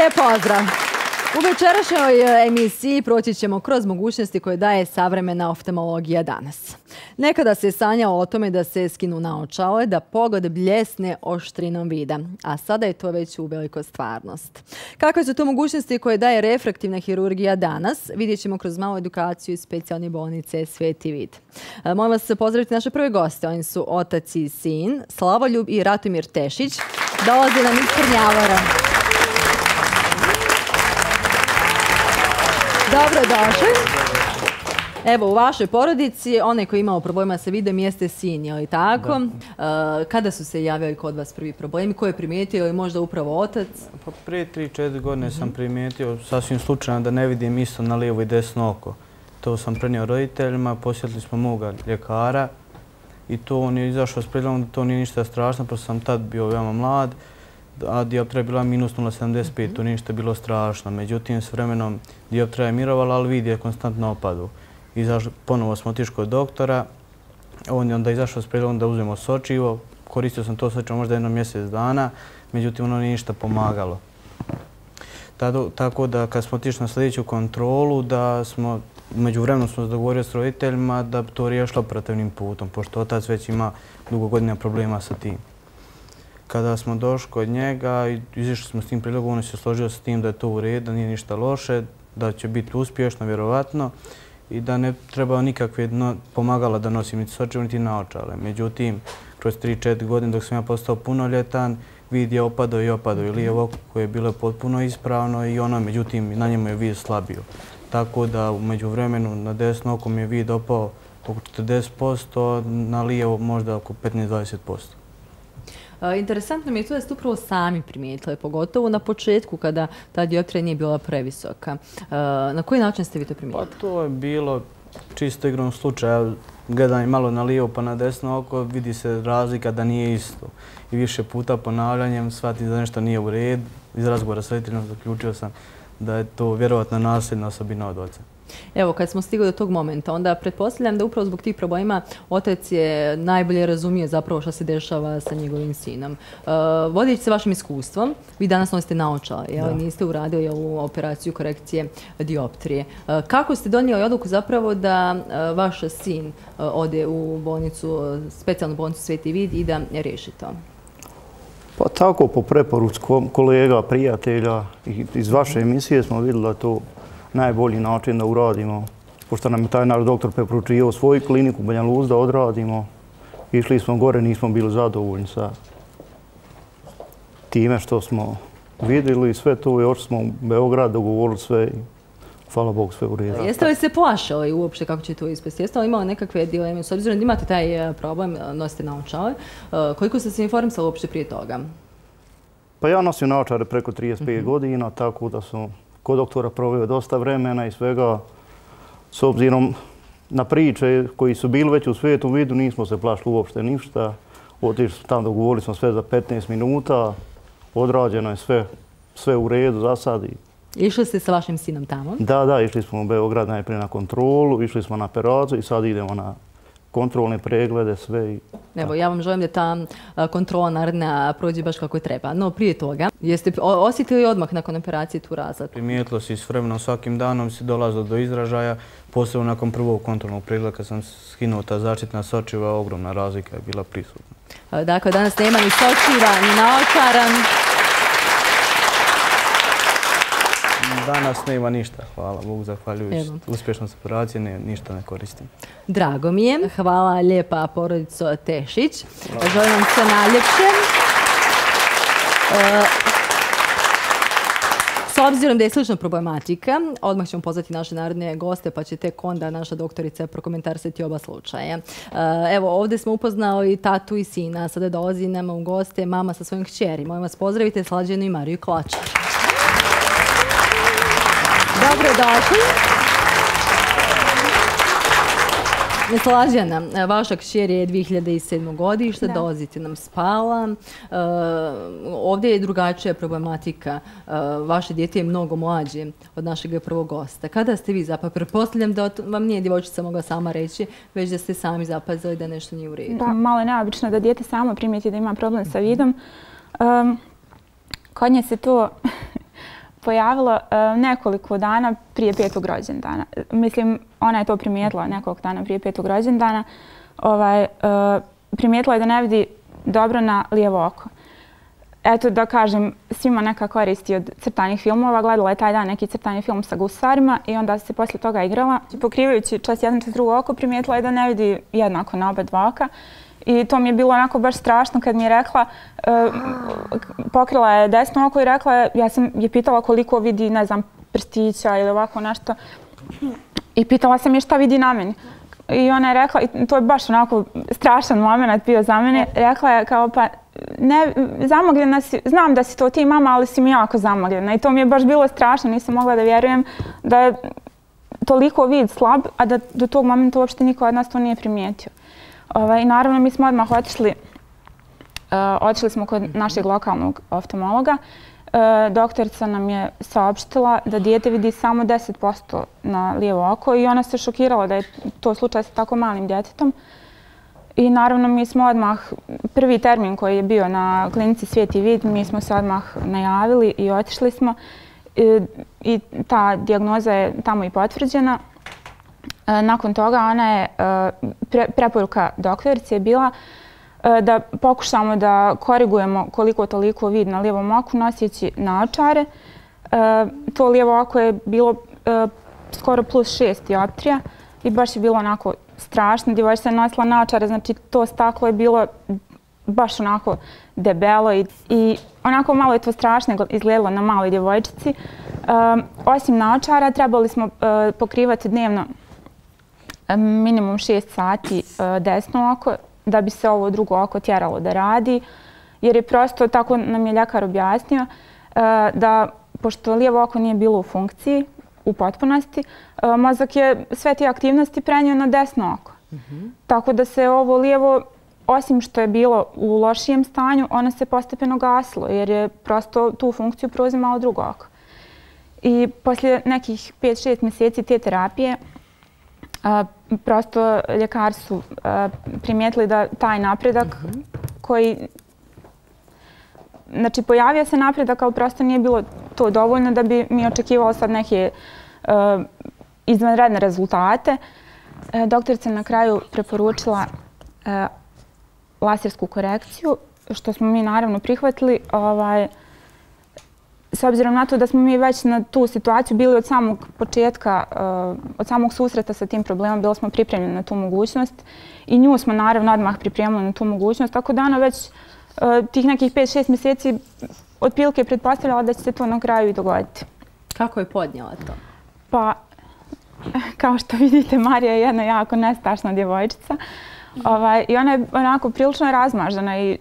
Lijep pozdrav! U večerašnjoj e, emisiji proći ćemo kroz mogućnosti koje daje savremena oftalmologija danas. Nekada se sanja o tome da se skinu naočale, da pogled bljesne oštrinom vida, a sada je to već u veliko stvarnost. Kakve su to mogućnosti koje daje refraktivna hirurgija danas, vidjet ćemo kroz malu edukaciju iz specijalne bolnice Sveti vid. E, molim vas pozdraviti naše prve goste, oni su otac i sin, Slavoljub i Ratomir Tešić, dolaze nam iz Krnjavora. Dobro došli. Evo, u vašoj porodici, onaj koji je imao problema sa vidom jeste sin, je li tako? Da. Kada su se javili kod vas prvi problemi? Ko je primijetio ili možda upravo otac? Pa prije 3-4 godine sam primijetio sasvim slučajno da ne vidim isto na lijevo i desno oko. To sam prenio roditeljima, posjetili smo moga ljekara i to on je izašao s predlogom da to nije ništa strašno, pošto sam tad bio veoma mlad a dioptra je bila minus 0,75, to nije ništa bilo strašno. Međutim, s vremenom dioptra je mirovala, ali vidi je konstantno opadu. Ponovo smo otišli kod doktora, on je onda izašao s predlogom da uzmemo sočivo, koristio sam to sočivo možda jedno mjesec dana, međutim ono nije ništa pomagalo. Tako da kad smo otišli na sljedeću kontrolu, da smo, među vremenom smo se dogovorili s roditeljima da bi to riješilo operativnim putom, pošto otac već ima dugo godina problema sa tim kada smo došli kod njega i izišli smo s tim prilogom, on se složio sa tim da je to u redu, da nije ništa loše, da će biti uspješno, vjerovatno, i da ne treba nikakve pomagala da nosim niti sočivo, niti naočale. Međutim, kroz 3-4 godine dok sam ja postao punoljetan, vid je opadao i opadao i lijevo koje je bilo potpuno ispravno i ono, međutim, na njemu je vid slabio. Tako da umeđu vremenu na desno oko mi je vid opao oko 40%, na lijevo možda oko 15-20%. E, interesantno mi je to da ste upravo sami primijetili, pogotovo na početku kada ta dioptrija nije bila previsoka. E, na koji način ste vi to primijetili? Pa to je bilo čisto igrom slučaja. Gledanje malo na lijevo pa na desno oko, vidi se razlika da nije isto. I više puta ponavljanjem shvatim da nešto nije u red. Iz razgovora s roditeljom zaključio sam da je to vjerovatno nasljedna osobina od oca. Evo, kad smo stigli do tog momenta, onda pretpostavljam da upravo zbog tih problema otac je najbolje razumije zapravo što se dešava sa njegovim sinom. Uh, Vodići se vašim iskustvom, vi danas nosite naočale, jel? niste uradili ovu operaciju korekcije dioptrije. Uh, kako ste donijeli odluku zapravo da uh, vaš sin ode u bolnicu, specijalnu bolnicu Sveti Vid i da reši to? Pa tako, po preporučku kolega, prijatelja, iz vaše emisije smo vidjeli da to najbolji način da uradimo. Pošto nam je taj naš doktor preporučio svoju kliniku Banja Luz da odradimo, išli smo gore, nismo bili zadovoljni sa time što smo vidjeli sve to oči smo u Beograd dogovorili sve i hvala Bogu sve u redu. Jeste li se plašali uopšte kako će to ispesti? Jeste li imali nekakve dileme? S obzirom da imate taj e, problem, e, nosite naočale, e, koliko ste se informisali uopšte prije toga? Pa ja nosim naočare preko 35 mhm. godina, tako da sam kod doktora proveo dosta vremena i svega. S obzirom na priče koji su bili već u svijetu vidu, nismo se plašili uopšte ništa. Otišli smo tamo, dogovorili smo sve za 15 minuta. Odrađeno je sve, sve u redu za sad. Išli ste sa vašim sinom tamo? Da, da, išli smo u Beograd najprije na kontrolu, išli smo na operaciju i sad idemo na kontrolne preglede, sve. Evo, ja vam želim da ta kontrola naredna prođe baš kako je treba. No, prije toga, jeste osjetili odmah nakon operacije tu razliku? Primijetilo se s vremenom svakim danom se dolazilo do izražaja, posebno nakon prvog kontrolnog pregleda kad sam skinuo ta začetna sočiva, ogromna razlika je bila prisutna. Dakle, danas nema ni sočiva, ni naočaran. Danas nema ništa, hvala Bogu, zahvaljujući uspješnost operacije, ne, ništa ne koristim. Drago mi je, hvala lijepa porodico Tešić. Želim vam sve najljepše. E, s obzirom da je slična problematika, odmah ćemo pozvati naše narodne goste, pa će tek onda naša doktorica prokomentarsati oba slučaja. E, evo, ovdje smo upoznali tatu i sina, sada dolazi nam u goste mama sa svojim kćeri. Molim vas pozdravite Slađenu i Mariju Klačar. Dobro došli. Slažena, vaša kćer je 2007. godište, dolazite nam spala. E, ovdje je drugačija problematika. E, vaše djete je mnogo mlađe od našeg prvog gosta. Kada ste vi zapravo, prepostavljam da vam nije djevojčica mogla sama reći, već da ste sami zapazali da nešto nije u redu. Da, malo je neobično da djete samo primijeti da ima problem sa vidom. Kod nje se to pojavilo e, nekoliko dana prije petog rođendana. Mislim, ona je to primijetila nekoliko dana prije petog rođendana. Ovaj, e, primijetila je da ne vidi dobro na lijevo oko. Eto da kažem, svima neka koristi od crtanih filmova. Gledala je taj dan neki crtani film sa gusarima i onda se poslije toga igrala. Pokrivajući čas jedan čas drugo oko, primijetila je da ne vidi jednako na oba dva oka. I to mi je bilo onako baš strašno kad mi je rekla, e, pokrila je desno oko i rekla je, ja sam je pitala koliko vidi, ne znam, prstića ili ovako nešto. I pitala sam je šta vidi na meni. I ona je rekla, i to je baš onako strašan moment bio za mene, rekla je kao pa, ne, zamogljena si, znam da si to ti mama, ali si mi jako zamogljena. I to mi je baš bilo strašno, nisam mogla da vjerujem da je toliko vid slab, a da do tog momenta uopšte niko od nas to nije primijetio. Ovaj, naravno, mi smo odmah otišli, uh, otišli smo kod našeg lokalnog oftalmologa. Uh, e, doktorica nam je saopštila da dijete vidi samo 10% na lijevo oko i ona se šokirala da je to slučaj sa tako malim djetetom. I naravno, mi smo odmah, prvi termin koji je bio na klinici Svijeti vid, mi smo se odmah najavili i otišli smo. I, i ta dijagnoza je tamo i potvrđena. E, nakon toga ona je, e, pre, preporuka doktorice je bila e, da pokušamo da korigujemo koliko toliko vid na lijevom oku nosjeći naočare. To lijevo oko je bilo skoro plus šest dioptrija i baš je bilo onako strašno. Djevojčica je nosila naočare, znači to staklo je bilo baš onako debelo i, i onako malo je to strašno izgledalo na maloj djevojčici. Osim naočara trebali smo pokrivati dnevno minimum 6 sati e, desno oko da bi se ovo drugo oko tjeralo da radi. Jer je prosto, tako nam je ljekar objasnio, e, da pošto lijevo oko nije bilo u funkciji u potpunosti, e, mozak je sve te aktivnosti prenio na desno oko. Mhm. Tako da se ovo lijevo, osim što je bilo u lošijem stanju, ona se postepeno gasilo jer je prosto tu funkciju preuzimalo drugo oko. I poslije nekih 5-6 mjeseci te terapije, prosto ljekari su primijetili da taj napredak mhm. koji Znači, pojavio se napredak, ali prosto nije bilo to dovoljno da bi mi očekivalo sad neke uh, izvanredne rezultate. Doktorica na kraju preporučila lasersku korekciju, što smo mi naravno prihvatili. Ovaj, s obzirom na to da smo mi već na tu situaciju bili od samog početka, uh, od samog susreta sa tim problemom, bili smo pripremljeni na tu mogućnost i nju smo naravno odmah pripremili na tu mogućnost, tako da ona već uh, tih nekih 5-6 mjeseci otprilike pretpostavljala da će se to na kraju i dogoditi. Kako je podnijela to? Pa, kao što vidite, Marija je jedna jako nestašna djevojčica. Ovaj, I ona je onako prilično razmažena i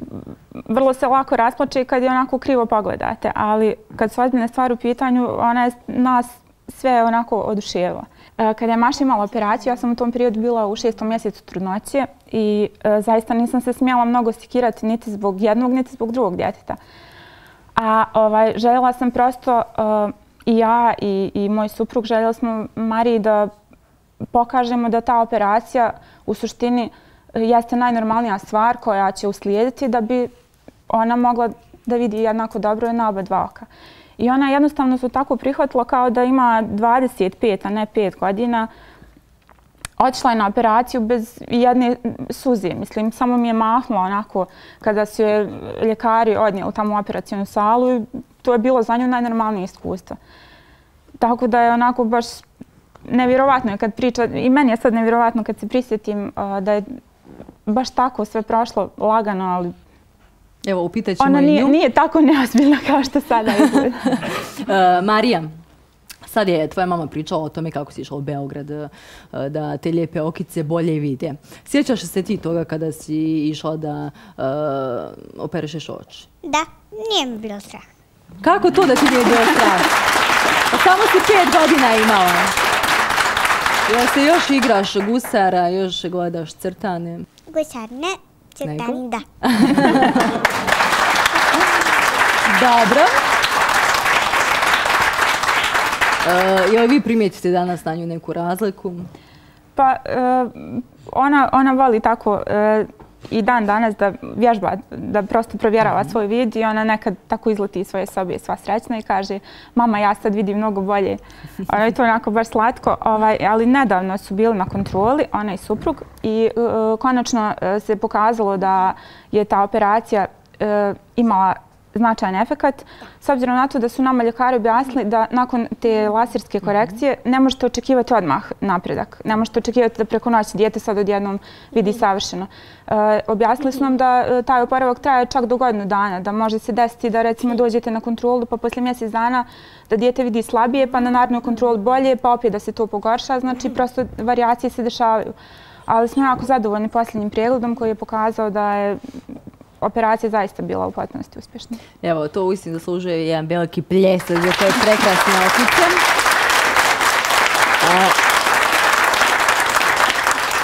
vrlo se lako rasplače kad je onako krivo pogledate. Ali kad su ozbiljne stvari u pitanju, ona je nas sve onako oduševila. E, Kada je Maša imala operaciju, ja sam u tom periodu bila u šestom mjesecu trudnoće i e, zaista nisam se smjela mnogo stikirati niti zbog jednog, niti zbog drugog djeteta. A ovaj, željela sam prosto, e, i ja i, i moj suprug, željeli smo Mariji da pokažemo da ta operacija u suštini jeste najnormalnija stvar koja će uslijediti da bi ona mogla da vidi jednako dobro na oba dva oka. I ona jednostavno su tako prihvatila kao da ima 25, a ne 5 godina. Otišla je na operaciju bez jedne suze. Mislim, samo mi je mahnula onako kada su je ljekari odnijeli tamo u operacijonu salu i to je bilo za nju najnormalnije iskustvo. Tako da je onako baš nevjerovatno kad priča, i meni je sad nevjerovatno kad se prisjetim da je baš tako sve prošlo lagano, ali Evo, upitat ćemo Ona nije, nije tako neozbiljna kao što sada izgleda. uh, Marija, sad je tvoja mama pričala o tome kako si išla u Beograd, uh, da te lijepe okice bolje vide. Sjećaš se ti toga kada si išla da uh, operešeš oči? Da, nije mi bilo strah. Kako to da ti nije bilo strah? Pa samo si pet godina imala. Jel se još igraš gusara, još gledaš crtane? Gusar ne, crtani da. Dobro. E, jel vi primijetite danas na nju neku razliku? Pa e, ona, ona voli tako e, i dan danas da vježba, da prosto provjerava svoj vid i ona nekad tako izleti iz svoje sobe sva srećna i kaže mama ja sad vidim mnogo bolje. Ona je to onako baš slatko, ovaj, ali nedavno su bili na kontroli, ona i suprug i e, konačno e, se pokazalo da je ta operacija e, imala značajan efekat, s obzirom na to da su nama ljekari objasnili da nakon te laserske korekcije ne možete očekivati odmah napredak. Ne možete očekivati da preko noći dijete sad odjednom vidi savršeno. E, objasnili su nam da e, taj oporavak traje čak do godinu dana, da može se desiti da recimo dođete na kontrolu pa poslije mjesec dana da dijete vidi slabije, pa na narednu kontrolu bolje, pa opet da se to pogorša. Znači, prosto variacije se dešavaju. Ali smo jako zadovoljni posljednjim pregledom koji je pokazao da je operacija zaista bila u potpunosti uspješna. Evo, to uistinu zaslužuje jedan veliki pljesak za koje prekrasne okice.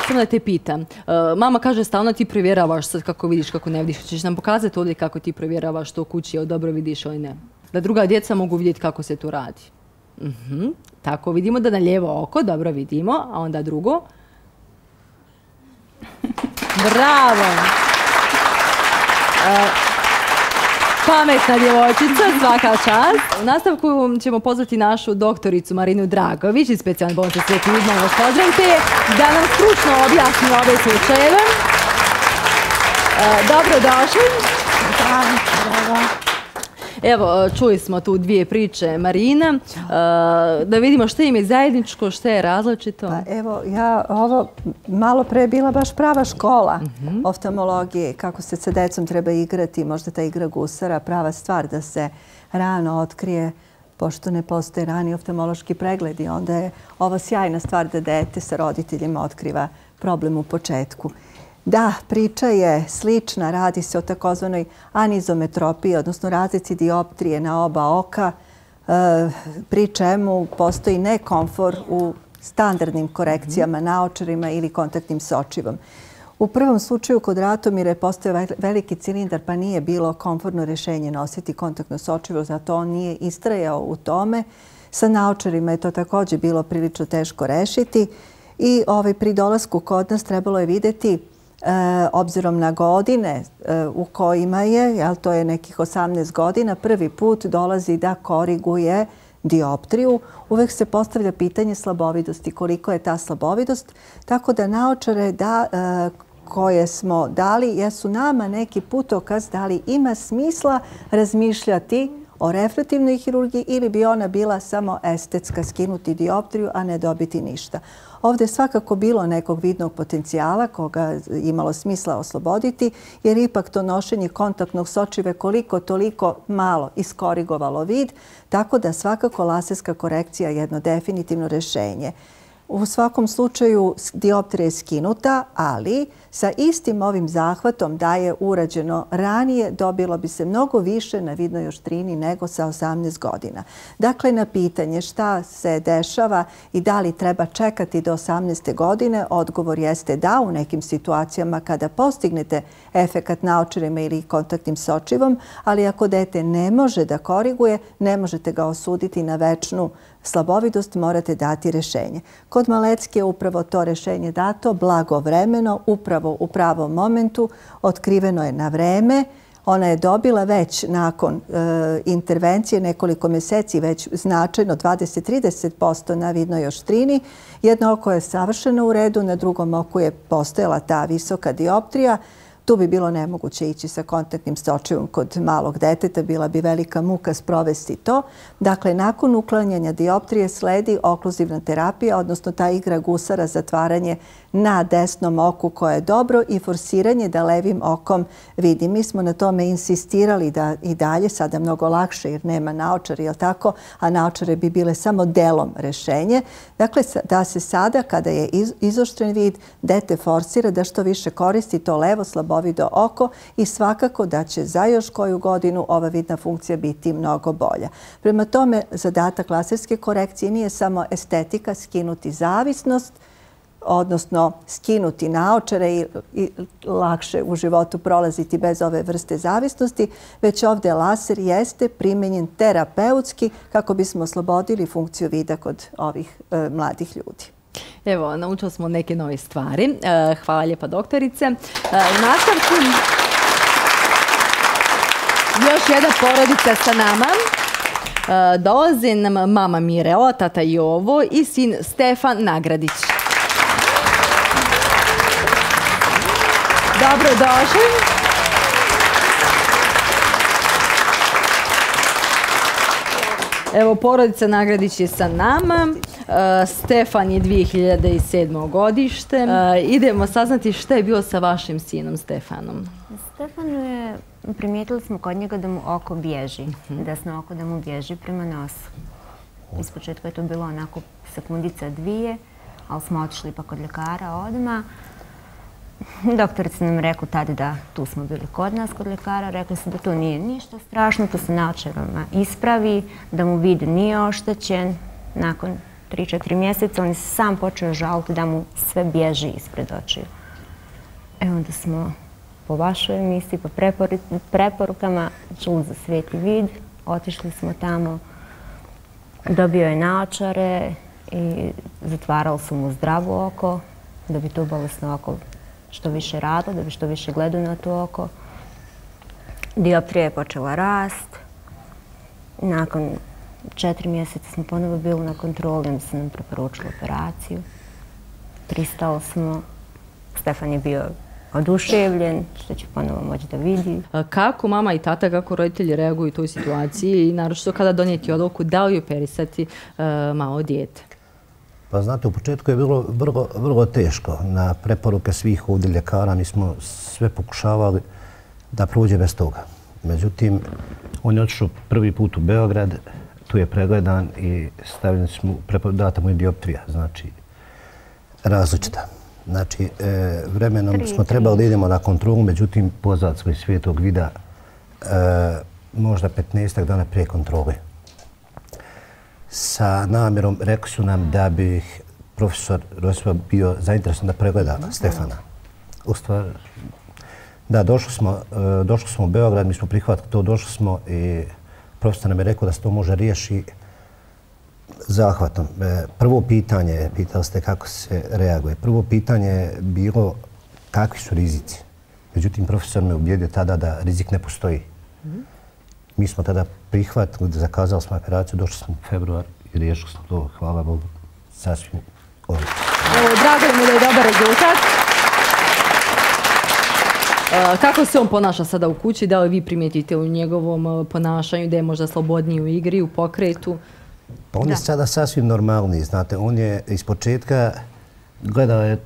Samo da te pitam. E, mama kaže stalno ti provjeravaš sad kako vidiš, kako ne vidiš. Češ nam pokazati ovdje kako ti provjeravaš to kući, jel dobro vidiš ili ne? Da druga djeca mogu vidjeti kako se to radi. Mhm. Tako vidimo da na lijevo oko dobro vidimo, a onda drugo. Bravo! Pametna djevojčica, svaka čast. U nastavku ćemo pozvati našu doktoricu Marinu Dragović iz specijalne bolnice Sveti Udman pozdravite da nam stručno objasni ove slučajeve. E, dobrodošli. Dobro došli. Evo, čuli smo tu dvije priče Marina. E, Da vidimo što im je zajedničko, što je različito. Pa evo, ja ovo malo pre je bila baš prava škola Mhm. oftalmologije, kako se sa decom treba igrati, možda ta igra gusara, prava stvar da se rano otkrije pošto ne postoje rani oftalmološki pregledi, onda je ovo sjajna stvar da dete sa roditeljima otkriva problem u početku. Da, priča je slična, radi se o takozvanoj anizometropiji, odnosno razlici dioptrije na oba oka, e, pri čemu postoji nekomfor u standardnim korekcijama naočarima ili kontaktnim sočivom. U prvom slučaju kod Ratomire postoje veliki cilindar pa nije bilo komfortno rješenje nositi kontaktno sočivo, zato on nije istrajao u tome. Sa naočarima je to također bilo prilično teško rešiti i ovaj, pri dolasku kod nas trebalo je vidjeti e, E, obzirom na godine e, u kojima je, jel, to je nekih 18 godina, prvi put dolazi da koriguje dioptriju. Uvek se postavlja pitanje slabovidosti, koliko je ta slabovidost, tako da naočare da e, koje smo dali jesu nama neki putokaz da li ima smisla razmišljati o refrativnoj hirurgiji ili bi ona bila samo estetska, skinuti dioptriju, a ne dobiti ništa. Ovdje je svakako bilo nekog vidnog potencijala koga imalo smisla osloboditi, jer ipak to nošenje kontaktnog sočive koliko toliko malo iskorigovalo vid, tako da svakako laserska korekcija je jedno definitivno rešenje. U svakom slučaju dioptrija je skinuta, ali sa istim ovim zahvatom da je urađeno ranije, dobilo bi se mnogo više na vidnoj oštrini nego sa 18 godina. Dakle, na pitanje šta se dešava i da li treba čekati do 18. godine, odgovor jeste da u nekim situacijama kada postignete efekat naočarima ili kontaktnim sočivom, ali ako dete ne može da koriguje, ne možete ga osuditi na večnu slabovidost, morate dati rešenje. Kod Malecki je upravo to rešenje dato blagovremeno, upravo u pravom momentu, otkriveno je na vreme, Ona je dobila već nakon e, intervencije nekoliko mjeseci već značajno 20-30% na vidnoj oštrini. Jedno oko je savršeno u redu, na drugom oku je postojala ta visoka dioptrija. Tu bi bilo nemoguće ići sa kontaktnim sočivom kod malog deteta, bila bi velika muka sprovesti to. Dakle, nakon uklanjanja dioptrije sledi okluzivna terapija, odnosno ta igra gusara, zatvaranje na desnom oku koje je dobro i forsiranje da levim okom vidi. Mi smo na tome insistirali da i dalje, sada mnogo lakše jer nema naočara, jel tako, a naočare bi bile samo delom rešenje. Dakle, da se sada, kada je izoštren vid, dete forsira da što više koristi to levo slabo slabovido oko i svakako da će za još koju godinu ova vidna funkcija biti mnogo bolja. Prema tome, zadatak laserske korekcije nije samo estetika, skinuti zavisnost, odnosno skinuti naočare i lakše u životu prolaziti bez ove vrste zavisnosti, već ovdje laser jeste primenjen terapeutski kako bismo oslobodili funkciju vida kod ovih e, mladih ljudi. Evo, naučili smo neke nove stvari. E, hvala lijepa doktorice. E, u nastavku još jedna porodica sa nama. E, Dolaze nam mama Mirela, tata Jovo i sin Stefan Nagradić. Dobrodošli. Evo, porodica Nagradić je sa nama. E, Stefan je 2007. godište. E, idemo saznati šta je bilo sa vašim sinom Stefanom. Stefan je, primijetili smo kod njega da mu oko bježi, mhm. desno oko da mu bježi prema nosu. Iz početka je to bilo onako sekundica dvije, ali smo otišli pa kod ljekara odmah. Doktorica nam rekao tada da tu smo bili kod nas kod ljekara, rekli su da to nije ništa strašno, to se naočarama ispravi, da mu vid nije oštećen. Nakon 3-4 mjeseca on je sam počeo žaliti da mu sve bježi ispred očiju. E onda smo po vašoj emisiji, po preporukama znači čuli za sveti vid, otišli smo tamo, dobio je naočare i zatvarali su mu zdravo oko, da bi to bolesno oko što više radila, da bi što više gledao na to oko. Dioptrija je počela rast. Nakon četiri mjeseca smo ponovo bili na kontroli, onda se nam preporučila operaciju. Pristali smo. Stefan je bio oduševljen, što će ponovo moći da vidi. Kako mama i tata, kako roditelji reaguju u toj situaciji i naravno što kada donijeti odluku da li operisati e, uh, malo dijete? Pa znate, u početku je bilo vrlo, vrlo teško. Na preporuke svih ovdje ljekara mi smo sve pokušavali da prođe bez toga. Međutim, on je otišao prvi put u Beograd, tu je pregledan i stavljeni smo, data mu je dioptrija, znači različita. Znači, e, vremenom smo trebali da idemo na kontrolu, međutim, pozad svoj svijetog vida e, možda 15 dana prije kontrole sa namjerom rekli su nam da bi profesor Rosipa bio zainteresan da pregleda Stefana. U stvar, da, došli smo, e, došli smo u Beograd, mi smo prihvatili to, došli smo i profesor nam je rekao da se to može riješi zahvatom. E, prvo pitanje, pitali ste kako se reaguje. Prvo pitanje je bilo kakvi su rizici. Međutim, profesor me ubjedio tada da rizik ne postoji. Mi smo tada prihvatili, zakazali smo operaciju, došli smo u februar i riješili smo to, hvala Bogu, sasvim ovo. Drago mi da je dobar rezultat. Kako se on ponaša sada u kući? Da li vi primijetite u njegovom ponašanju da je možda slobodniji u igri, u pokretu? Pa on je sada sasvim normalni, znate. On je iz početka gledao je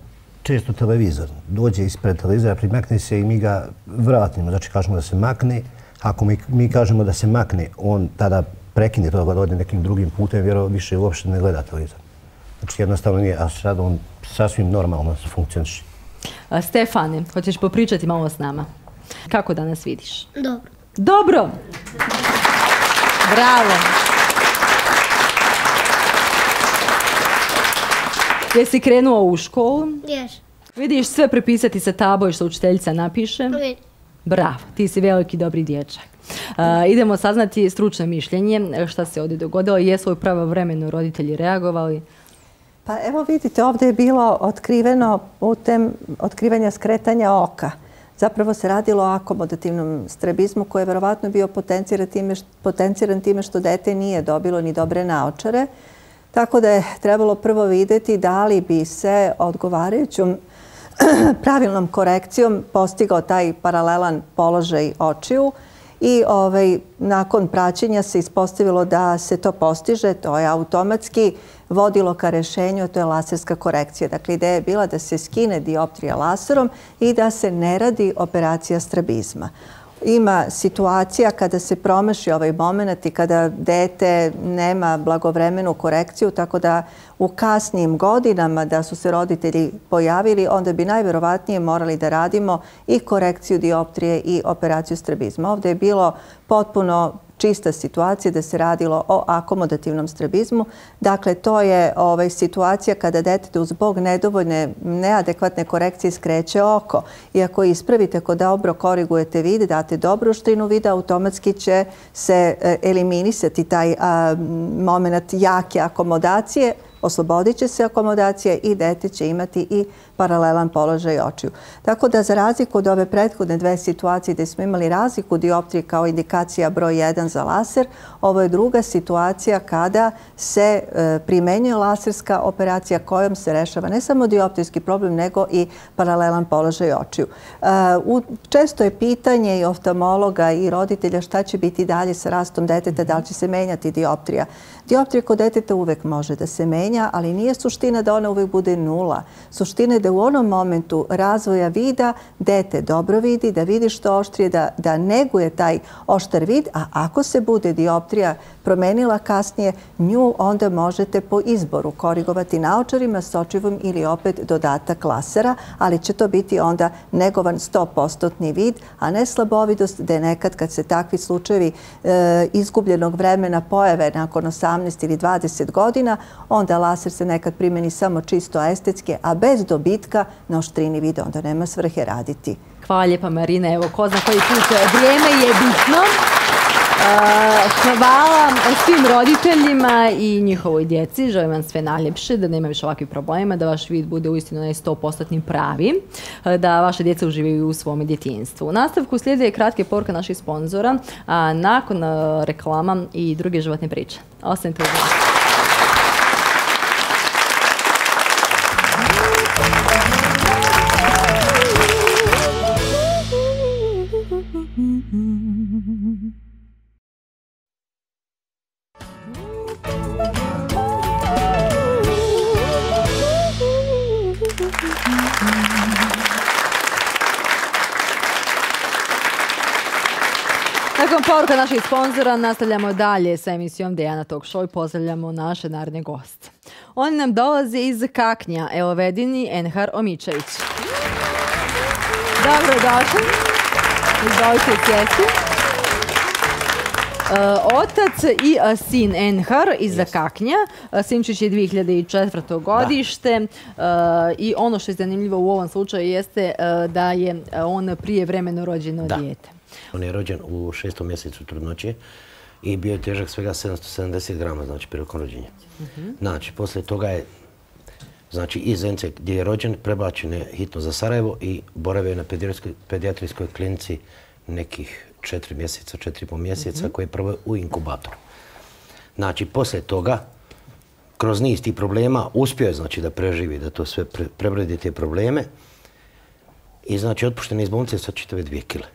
često televizor. Dođe ispred televizora, primakne se i mi ga vratimo. Znači, kažemo da se makne, Ako mi, mi kažemo da se makne, on tada prekine to da ode nekim drugim putem, vjero više uopšte ne gleda televizor. Znači jednostavno nije, a sad on sasvim normalno funkcioniše. Stefane, hoćeš popričati malo s nama? Kako danas vidiš? Dobro. Dobro! Bravo! Jesi krenuo u školu? Ješ. Vidiš sve prepisati sa taboj što učiteljica napiše? Vidim. Bravo, ti si veliki dobri dječak. Uh, idemo saznati stručno mišljenje šta se ovdje dogodilo. Jesu li pravo vremeno roditelji reagovali? Pa evo vidite, ovdje je bilo otkriveno putem otkrivanja skretanja oka. Zapravo se radilo o akomodativnom strebizmu koji je verovatno bio potenciran time, potenciran time što dete nije dobilo ni dobre naočare. Tako da je trebalo prvo videti da li bi se odgovarajućom pravilnom korekcijom postigao taj paralelan položaj očiju i ovaj, nakon praćenja se ispostavilo da se to postiže, to je automatski vodilo ka rešenju, to je laserska korekcija. Dakle, ideja je bila da se skine dioptrija laserom i da se ne radi operacija strabizma ima situacija kada se promaši ovaj moment i kada dete nema blagovremenu korekciju, tako da u kasnim godinama da su se roditelji pojavili, onda bi najverovatnije morali da radimo i korekciju dioptrije i operaciju strabizma. Ovdje je bilo potpuno čista situacija da se radilo o akomodativnom strabizmu. Dakle, to je ovaj, situacija kada detetu zbog nedovoljne, neadekvatne korekcije skreće oko. I ako ispravite, ako dobro korigujete vid, date dobru štrinu vida, automatski će se eh, eliminisati taj moment jake akomodacije, oslobodit će se akomodacija i dete će imati i paralelan položaj očiju. Tako da za razliku od ove prethodne dve situacije gdje smo imali razliku dioptrije kao indikacija broj 1 za laser, ovo je druga situacija kada se e, primenjuje laserska operacija kojom se rešava ne samo dioptrijski problem, nego i paralelan položaj očiju. E, često je pitanje i oftalmologa i roditelja šta će biti dalje sa rastom deteta, da li će se menjati dioptrija. Dioptrija kod deteta uvek može da se menja, ali nije suština da ona uvijek bude nula. Suština je da u onom momentu razvoja vida dete dobro vidi, da vidi što oštrije, da, da neguje taj oštar vid, a ako se bude dioptrija promenila kasnije, nju onda možete po izboru korigovati naočarima, sočivom ili opet dodatak lasera, ali će to biti onda negovan 100% vid, a ne slabovidost, da je nekad kad se takvi slučajevi e, izgubljenog vremena pojave nakon 18 ili 20 godina, onda laser se nekad primeni samo čisto estetske, a bez dobitka na oštrini vida onda nema svrhe raditi. Hvala lijepa Marina, evo ko zna koji put e, vrijeme je bitno. E, hvala svim roditeljima i njihovoj djeci. Želim vam sve najljepše, da nema više ovakvih problema, da vaš vid bude uistinu na 100% pravi, e, da vaše djeca uživaju u svom djetinstvu. U nastavku slijede kratke poruke naših sponzora, a nakon reklama i druge životne priče. Ostanite u poruka naših sponzora. Nastavljamo dalje sa emisijom Dejana Talk Show i pozdravljamo naše naredne goste. Oni nam dolaze iz Kaknja. Evo vedini Enhar Omičević. Dobro. Izvolite sjeti. Uh, otac i uh, sin Enhar iz yes. Kaknja. Uh, Sinčić je 2004. godište i ono što je zanimljivo u ovom slučaju jeste da je on prije vremeno rođeno da. dijete. On je rođen u šestom mjesecu trudnoće i bio je težak svega 770 grama, znači prilikom rođenja. Mhm. Znači, posle toga je znači, iz Zence gdje je rođen prebačen je hitno za Sarajevo i boravio je na pedijatrijskoj klinici nekih četiri mjeseca, četiri po mjeseca, mhm. koji je prvo u inkubatoru. Znači, posle toga, kroz niz tih problema, uspio je znači, da preživi, da to sve prebredi te probleme. I znači, otpušten iz bolnice sa čitave dvije kile.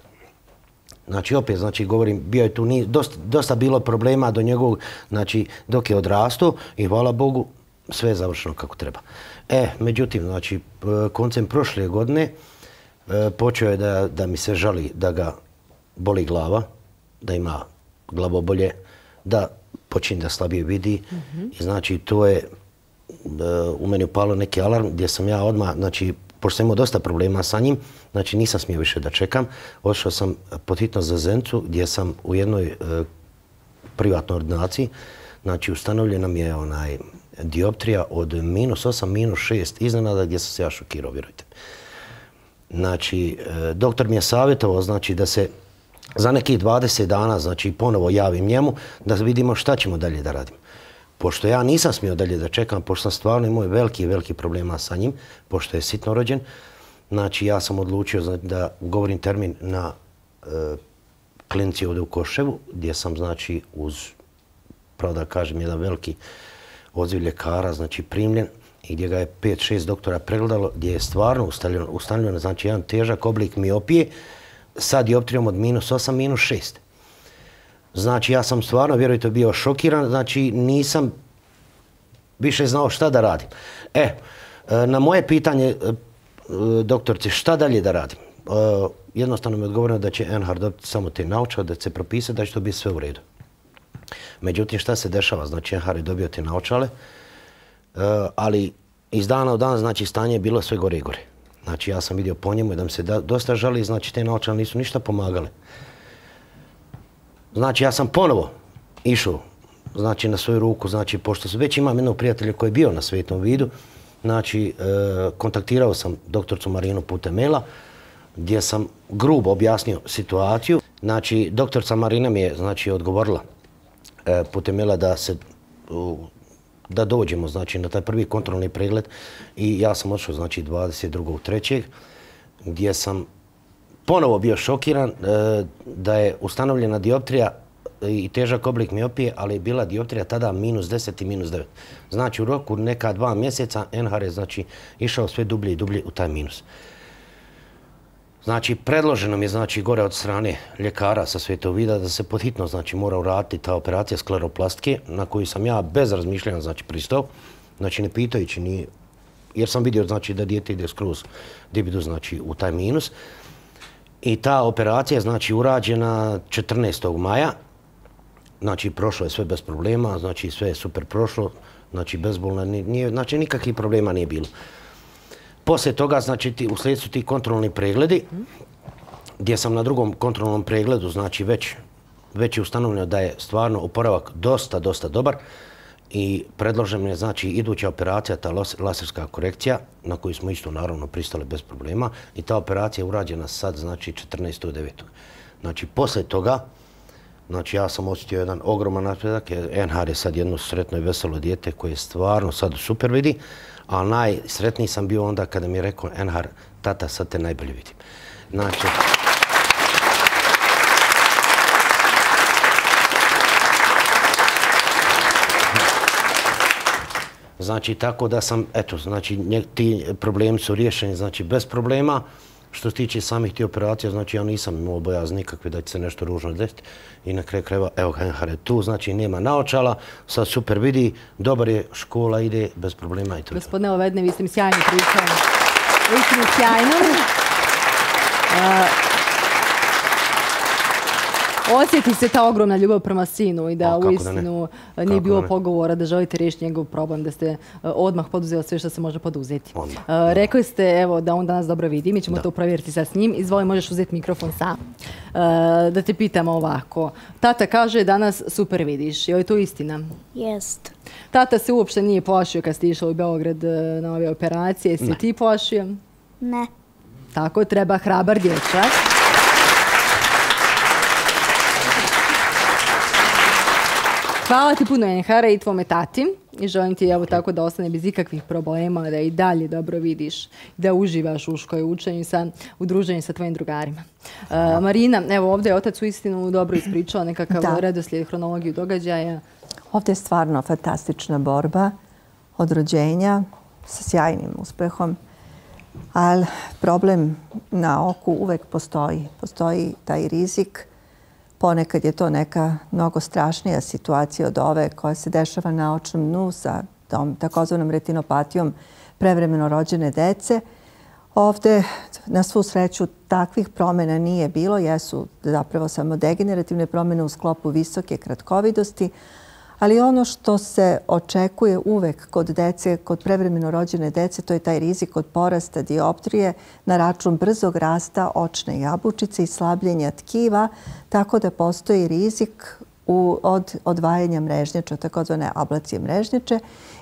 Znači, opet, znači, govorim, bio je tu ni, dosta, dosta bilo problema do njegovog, znači, dok je odrastao i hvala Bogu, sve je završeno kako treba. E, međutim, znači, koncem prošle godine e, počeo je da, da mi se žali da ga boli glava, da ima glavobolje, da počinje da slabije vidi. Mm -hmm. I znači, to je e, u meni upalo neki alarm gdje sam ja odmah, znači, pošto sam imao dosta problema sa njim, znači nisam smio više da čekam. Ošao sam pod hitnost za Zencu gdje sam u jednoj e, privatnoj ordinaciji, znači ustanovljena mi je onaj dioptrija od minus 8, minus 6 iznenada gdje sam se ja šokirao, vjerujte. Znači, e, doktor mi je savjetovao znači, da se za nekih 20 dana znači, ponovo javim njemu da vidimo šta ćemo dalje da radimo pošto ja nisam smio dalje da čekam, pošto sam stvarno imao veliki, veliki problema sa njim, pošto je sitno rođen, znači ja sam odlučio znači, da govorim termin na e, klinici ovdje u Koševu, gdje sam znači uz, pravo da kažem, jedan veliki odziv ljekara, znači primljen, i gdje ga je 5-6 doktora pregledalo, gdje je stvarno ustanovljeno, ustaljeno znači jedan težak oblik miopije, sa dioptrijom od minus 8, minus 6. Znači, ja sam stvarno, vjerujte, bio šokiran. Znači, nisam više znao šta da radim. E, e na moje pitanje, e, doktorci, šta dalje da radim? E, jednostavno mi odgovoreno da će Enhard dobiti samo te naučale, da će se propisati, da će to biti sve u redu. Međutim, šta se dešava? Znači, Enhard je dobio te naučale, ali iz dana u dan, znači, stanje je bilo sve gore i gore. Znači, ja sam vidio po njemu da mi se dosta žali, znači, te naučale nisu ništa pomagale. Znači, ja sam ponovo išao znači, na svoju ruku, znači, pošto već imam jednog prijatelja koji je bio na svetom vidu, znači, e, kontaktirao sam doktorcu Marinu putem maila, gdje sam grubo objasnio situaciju. Znači, doktorca Marina mi je, znači, odgovorila e, putem maila da se, u, da dođemo, znači, na taj prvi kontrolni pregled i ja sam odšao, znači, 22.3. gdje sam ponovo bio šokiran e, da je ustanovljena dioptrija i težak oblik miopije, ali je bila dioptrija tada minus 10 i minus 9. Znači u roku neka dva mjeseca NHR je znači, išao sve dublje i dublje u taj minus. Znači, predloženo mi je znači, gore od strane ljekara sa Svetovida da se podhitno znači, mora uraditi ta operacija skleroplastike na koju sam ja bez razmišljanja znači, pristao. Znači, ne pitajući ni... Jer sam vidio znači, da dijete ide skroz dibidu znači, u taj minus. I ta operacija je znači, urađena 14. maja znači prošlo je sve bez problema, znači sve je super prošlo, znači bezbolno, nije, znači nikakvih problema nije bilo. Poslije toga, znači ti, u slijedu su ti kontrolni pregledi, gdje sam na drugom kontrolnom pregledu, znači već, već je ustanovljeno da je stvarno oporavak dosta, dosta dobar i predložena je znači iduća operacija, ta laserska korekcija, na koju smo isto naravno pristali bez problema i ta operacija je urađena sad, znači 14.9. Znači, posle toga, Znači, ja sam osjetio jedan ogroman napredak. Enhar je sad jedno sretno i veselo dijete koje je stvarno sad super vidi, a najsretniji sam bio onda kada mi je rekao Enhar, tata, sad te najbolje vidim. Znači, Znači, tako da sam, eto, znači, ti problemi su riješeni, znači, bez problema. Što se tiče samih ti operacija, znači ja nisam imao bojaz nikakve da će se nešto ružno desiti. I na kraju kreva, evo Henhar je tu, znači nema naočala, sad super vidi, dobar je, škola ide bez problema i to. Gospodine Ovedne, vi ste mi sjajno pričali. Vi ste mi sjajno. osjeti se ta ogromna ljubav prema sinu i da u istinu nije bilo pogovora da želite riješiti njegov problem, da ste e, odmah poduzeli sve što se može poduzeti. E, rekli ste evo, da on danas dobro vidi, mi ćemo to provjeriti sad s njim. Izvoli, možeš uzeti mikrofon sam. E, da te pitamo ovako. Tata kaže danas super vidiš. Je li to istina? Jest. Tata se uopšte nije plašio kad ste išli u Beograd na ove operacije. Jesi ti plašio? Ne. Tako, treba hrabar dječak. Hvala ti puno Enhara i tvome tati i želim ti evo tako da ostane bez ikakvih problema, da i dalje dobro vidiš, da uživaš u škoj učenju sa, u druženju sa tvojim drugarima. Uh, Marina, evo ovdje je otac u istinu dobro ispričao nekakav da. redoslijed hronologiju događaja. Ovdje je stvarno fantastična borba od rođenja sa sjajnim uspehom, ali problem na oku uvek postoji. Postoji taj rizik Ponekad je to neka mnogo strašnija situacija od ove koja se dešava na očnom dnu sa tom takozvanom retinopatijom prevremeno rođene dece. Ovde, na svu sreću, takvih promjena nije bilo. Jesu zapravo samo degenerativne promjene u sklopu visoke kratkovidosti, Ali ono što se očekuje uvek kod dece, kod prevremeno rođene dece, to je taj rizik od porasta dioptrije na račun brzog rasta očne jabučice i slabljenja tkiva, tako da postoji rizik u, od odvajanja mrežnjača, takozvane ablacije mrežnjače.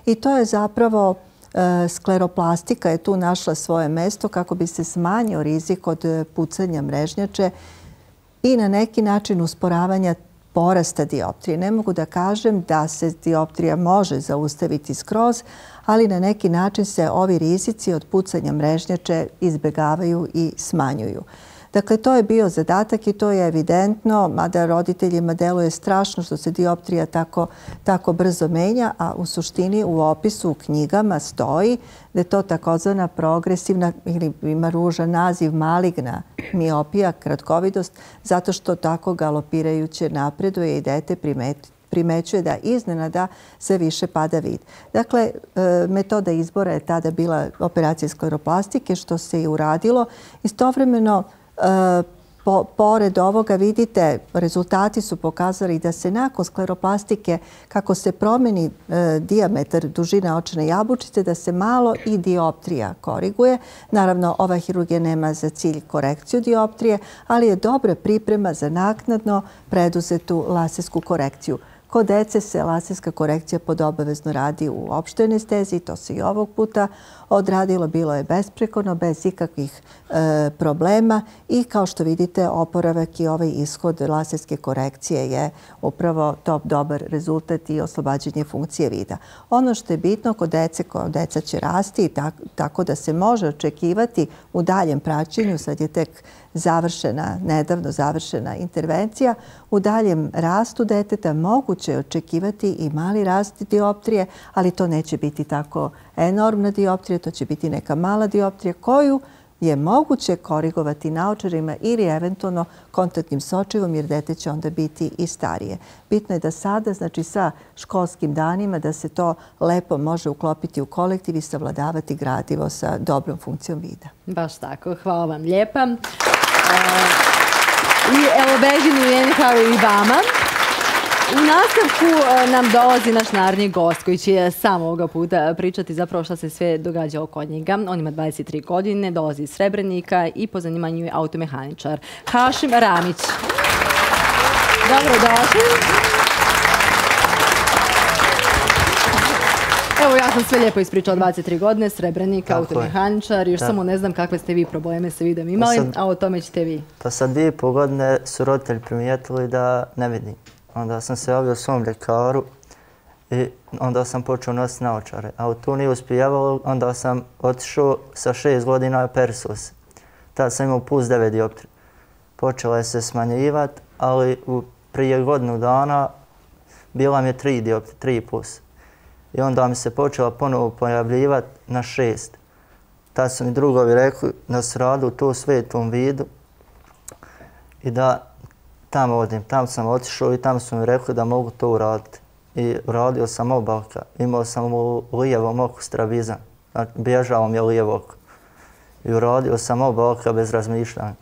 I to je zapravo e, skleroplastika je tu našla svoje mesto kako bi se smanjio rizik od pucanja mrežnjače i na neki način usporavanja porasta dioptrije. Ne mogu da kažem da se dioptrija može zaustaviti skroz, ali na neki način se ovi rizici od pucanja mrežnjače izbegavaju i smanjuju. Dakle, to je bio zadatak i to je evidentno, mada roditeljima deluje strašno što se dioptrija tako, tako brzo menja, a u suštini u opisu u knjigama stoji da je to takozvana progresivna ili ima ružan naziv maligna miopija, kratkovidost, zato što tako galopirajuće napreduje i dete primećuje da iznenada sve više pada vid. Dakle, e, metoda izbora je tada bila operacija skleroplastike, što se i uradilo. Istovremeno, E, po, pored ovoga vidite, rezultati su pokazali da se nakon skleroplastike, kako se promeni e, diametar dužine očne jabučice, da se malo i dioptrija koriguje. Naravno, ova hirurgija nema za cilj korekciju dioptrije, ali je dobra priprema za naknadno preduzetu lasersku korekciju. Kod dece se laserska korekcija pod obavezno radi u opštoj anesteziji, to se i ovog puta odradilo, bilo je besprekorno, bez ikakvih e, problema i kao što vidite oporavak i ovaj ishod laserske korekcije je upravo top dobar rezultat i oslobađanje funkcije vida. Ono što je bitno kod dece, kod deca će rasti tako da se može očekivati u daljem praćenju, sad je tek završena, nedavno završena intervencija, u daljem rastu deteta moguće je očekivati i mali rast dioptrije, ali to neće biti tako enormna dioptrija, to će biti neka mala dioptrija koju je moguće korigovati naočarima ili eventualno kontaktnim sočivom jer dete će onda biti i starije. Bitno je da sada, znači sa školskim danima, da se to lepo može uklopiti u kolektiv i savladavati gradivo sa dobrom funkcijom vida. Baš tako. Hvala vam lijepa. I evo Bežinu i kao i vama. U nastavku e, nam dolazi naš naredni gost koji će sam ovoga puta pričati zapravo šta se sve događa oko njega. On ima 23 godine, dolazi iz Srebrenika i po zanimanju je automehaničar. Hašim Ramić. Dobro Evo, ja sam sve lijepo ispričao 23 godine, srebrenik, automehaničar, još samo ne znam kakve ste vi probleme se vidim imali, a o tome ćete vi. Pa sad dvije i pol godine su roditelji primijetili da ne vidim. Onda sam se javio svom ljekaru i onda sam počeo nositi naočare. A u tu nije uspijevalo, onda sam otišao sa šest godina Persus. Tad sam imao plus devet dioptrija. Počela je se smanjivati, ali prije godinu dana bila mi je tri dioptrija, tri plus. I onda mi se počela ponovo pojavljivati na šest. Tad su mi drugovi rekli da se radi u to svetom vidu i da tamo odim. Tam sam otišao i tam su mi rekli da mogu to uraditi. I uradio sam obalka. Imao sam u lijevom oku strabizam. Znači, bježao mi je lijevo oko. I uradio sam obalka bez razmišljanja.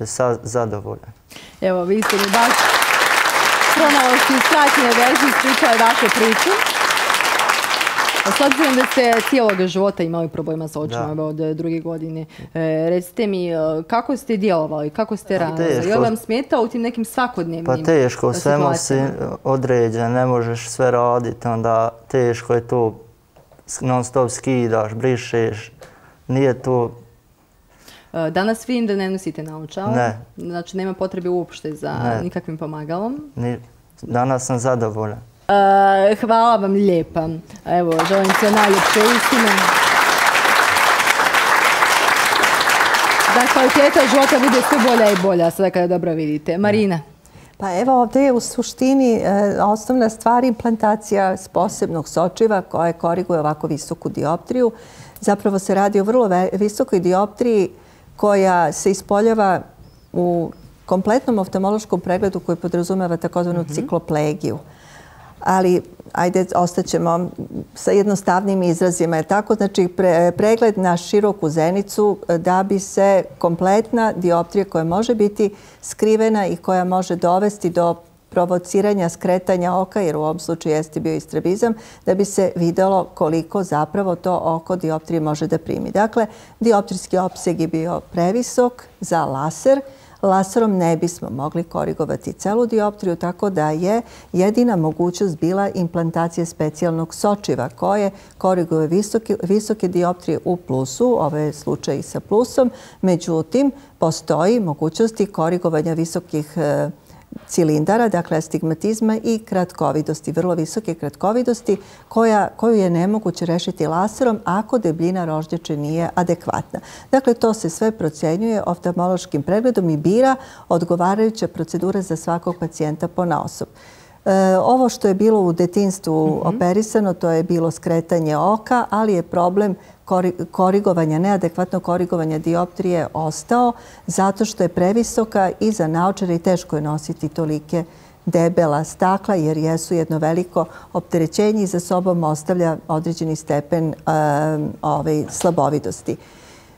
I sad zadovoljan. Evo, vi ste mi baš kronološki skratnije verzije ispričali vaše priče. S obzirom da ste cijelog života imali problema sa očima od druge godine, e, recite mi e, kako ste djelovali, kako ste pa radili? Je li vam smetao u tim nekim svakodnevnim Pa teško, svemo si određen, ne možeš sve raditi, onda teško je to non stop skidaš, brišeš, nije to... Danas vidim da ne nosite naočale. Ne. Znači nema potrebe uopšte za nikakvim pomagalom. Danas sam zadovoljan. Uh, hvala vam lijepa. Evo, želim se najljepše istine. Da kvaliteta života bude sve bolja i bolja, sada kada dobro vidite. Marina. Pa evo ovdje je u suštini e, osnovna stvar implantacija s posebnog sočiva koje koriguje ovako visoku dioptriju. Zapravo se radi o vrlo visokoj dioptriji koja se ispoljava u kompletnom oftalmološkom pregledu koji podrazumeva takozvanu mhm. cikloplegiju ali ajde, ostaćemo sa jednostavnim izrazima. Je tako? Znači, pregled na široku zenicu e, da bi se kompletna dioptrija koja može biti skrivena i koja može dovesti do provociranja skretanja oka, jer u ovom slučaju jeste bio istrabizam, da bi se videlo koliko zapravo to oko dioptrije može da primi. Dakle, dioptrijski opseg je bio previsok za laser, laserom ne bismo mogli korigovati celu dioptriju, tako da je jedina mogućnost bila implantacija specijalnog sočiva koje koriguje visoke, visoke dioptrije u plusu, ovo je slučaj i sa plusom, međutim, postoji mogućnosti korigovanja visokih e, cilindara, dakle astigmatizma i kratkovidosti, vrlo visoke kratkovidosti koja, koju je nemoguće rešiti laserom ako debljina roždječe nije adekvatna. Dakle, to se sve procenjuje oftalmološkim pregledom i bira odgovarajuća procedura za svakog pacijenta po naosob. E, ovo što je bilo u detinstvu mhm. operisano, to je bilo skretanje oka, ali je problem korigovanja, neadekvatno korigovanja dioptrije ostao zato što je previsoka i za naočare i teško je nositi tolike debela stakla jer jesu jedno veliko opterećenje i za sobom ostavlja određeni stepen ovaj, slabovidosti.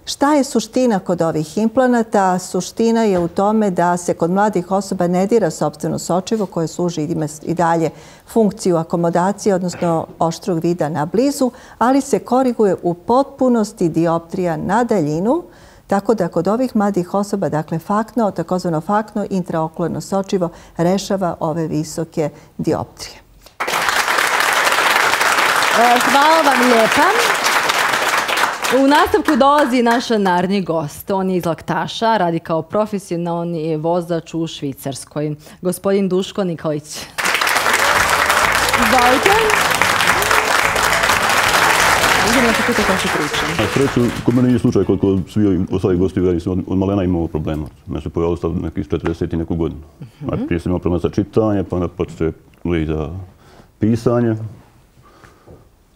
Šta je suština kod ovih implanata? Suština je u tome da se kod mladih osoba ne dira sobstveno sočivo koje služi i dalje funkciju akomodacije, odnosno oštrog vida na blizu, ali se koriguje u potpunosti dioptrija na daljinu, tako da kod ovih mladih osoba, dakle fakno, takozvano fakno, intraokularno sočivo, rešava ove visoke dioptrije. E, hvala vam lijepa. U nastavku dolazi naš narni gost. On je iz Laktaša, radi kao profesionalni vozač u Švicarskoj. Gospodin Duško Nikolić. Izvolite. Idemo se puta kako pričam. Sreću, kod mene nije slučaj koliko svi ostali gosti u Veri od malena imao problema. Ja se pojavio stav nekih 40 i neku godinu. Mhm. Prije sam imao problema za čitanje, pa onda počeće uvijek za pisanje.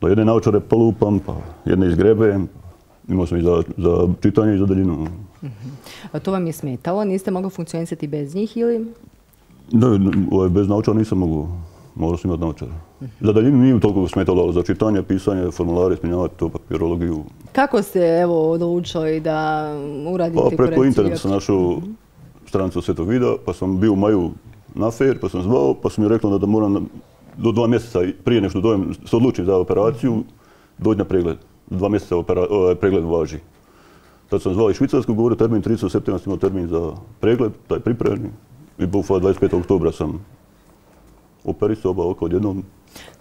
Do jedne naučare polupam, pa jedne izgrebem, imao sam i za, za čitanje i za daljinu. A to vam je smetalo? Niste mogli funkcionisati bez njih ili? Ne, ovaj, bez naučara nisam mogu. Morao sam imati naučara. Za daljinu nije toliko smetalo, ali za čitanje, pisanje, formulare, ispunjavati to papirologiju. Kako ste evo odlučili da uradite pa, preko interneta sam našao stranicu Svetog vida, pa sam bio u maju na fair, pa sam zvao, pa sam mi rekla da moram do dva mjeseca prije nešto dojem se odlučim za operaciju, doći na pregled dva mjeseca ovaj, pregled važi. Tad sam zvao i Švicarsku, govorio termin 30. septembra, sam imao termin za pregled, taj pripremni. I bufa 25. oktobra sam operisao oba oko odjednom.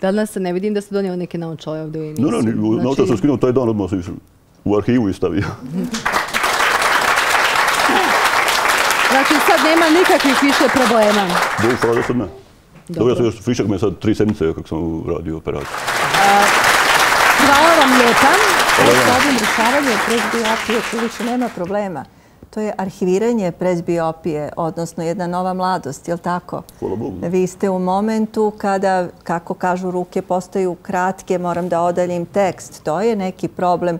Danas se ne vidim da ste donijeli neke naočale ovdje u emisiju. Ne, ne, znači... naočale sam skinuo taj dan, odmah sam u arhivu i stavio. znači sad nema nikakvih više problema? Bufa, da sad ne. Dobro. ja sam još frišak me sad tri sedmice kako sam radio operaciju. Hvala vam lijepa. Gospodin rješavanje prezbiopije, tu više nema problema. To je arhiviranje prezbiopije, odnosno jedna nova mladost, je li tako? Hvala Bogu. Vi ste u momentu kada, kako kažu, ruke postaju kratke, moram da odaljim tekst. To je neki problem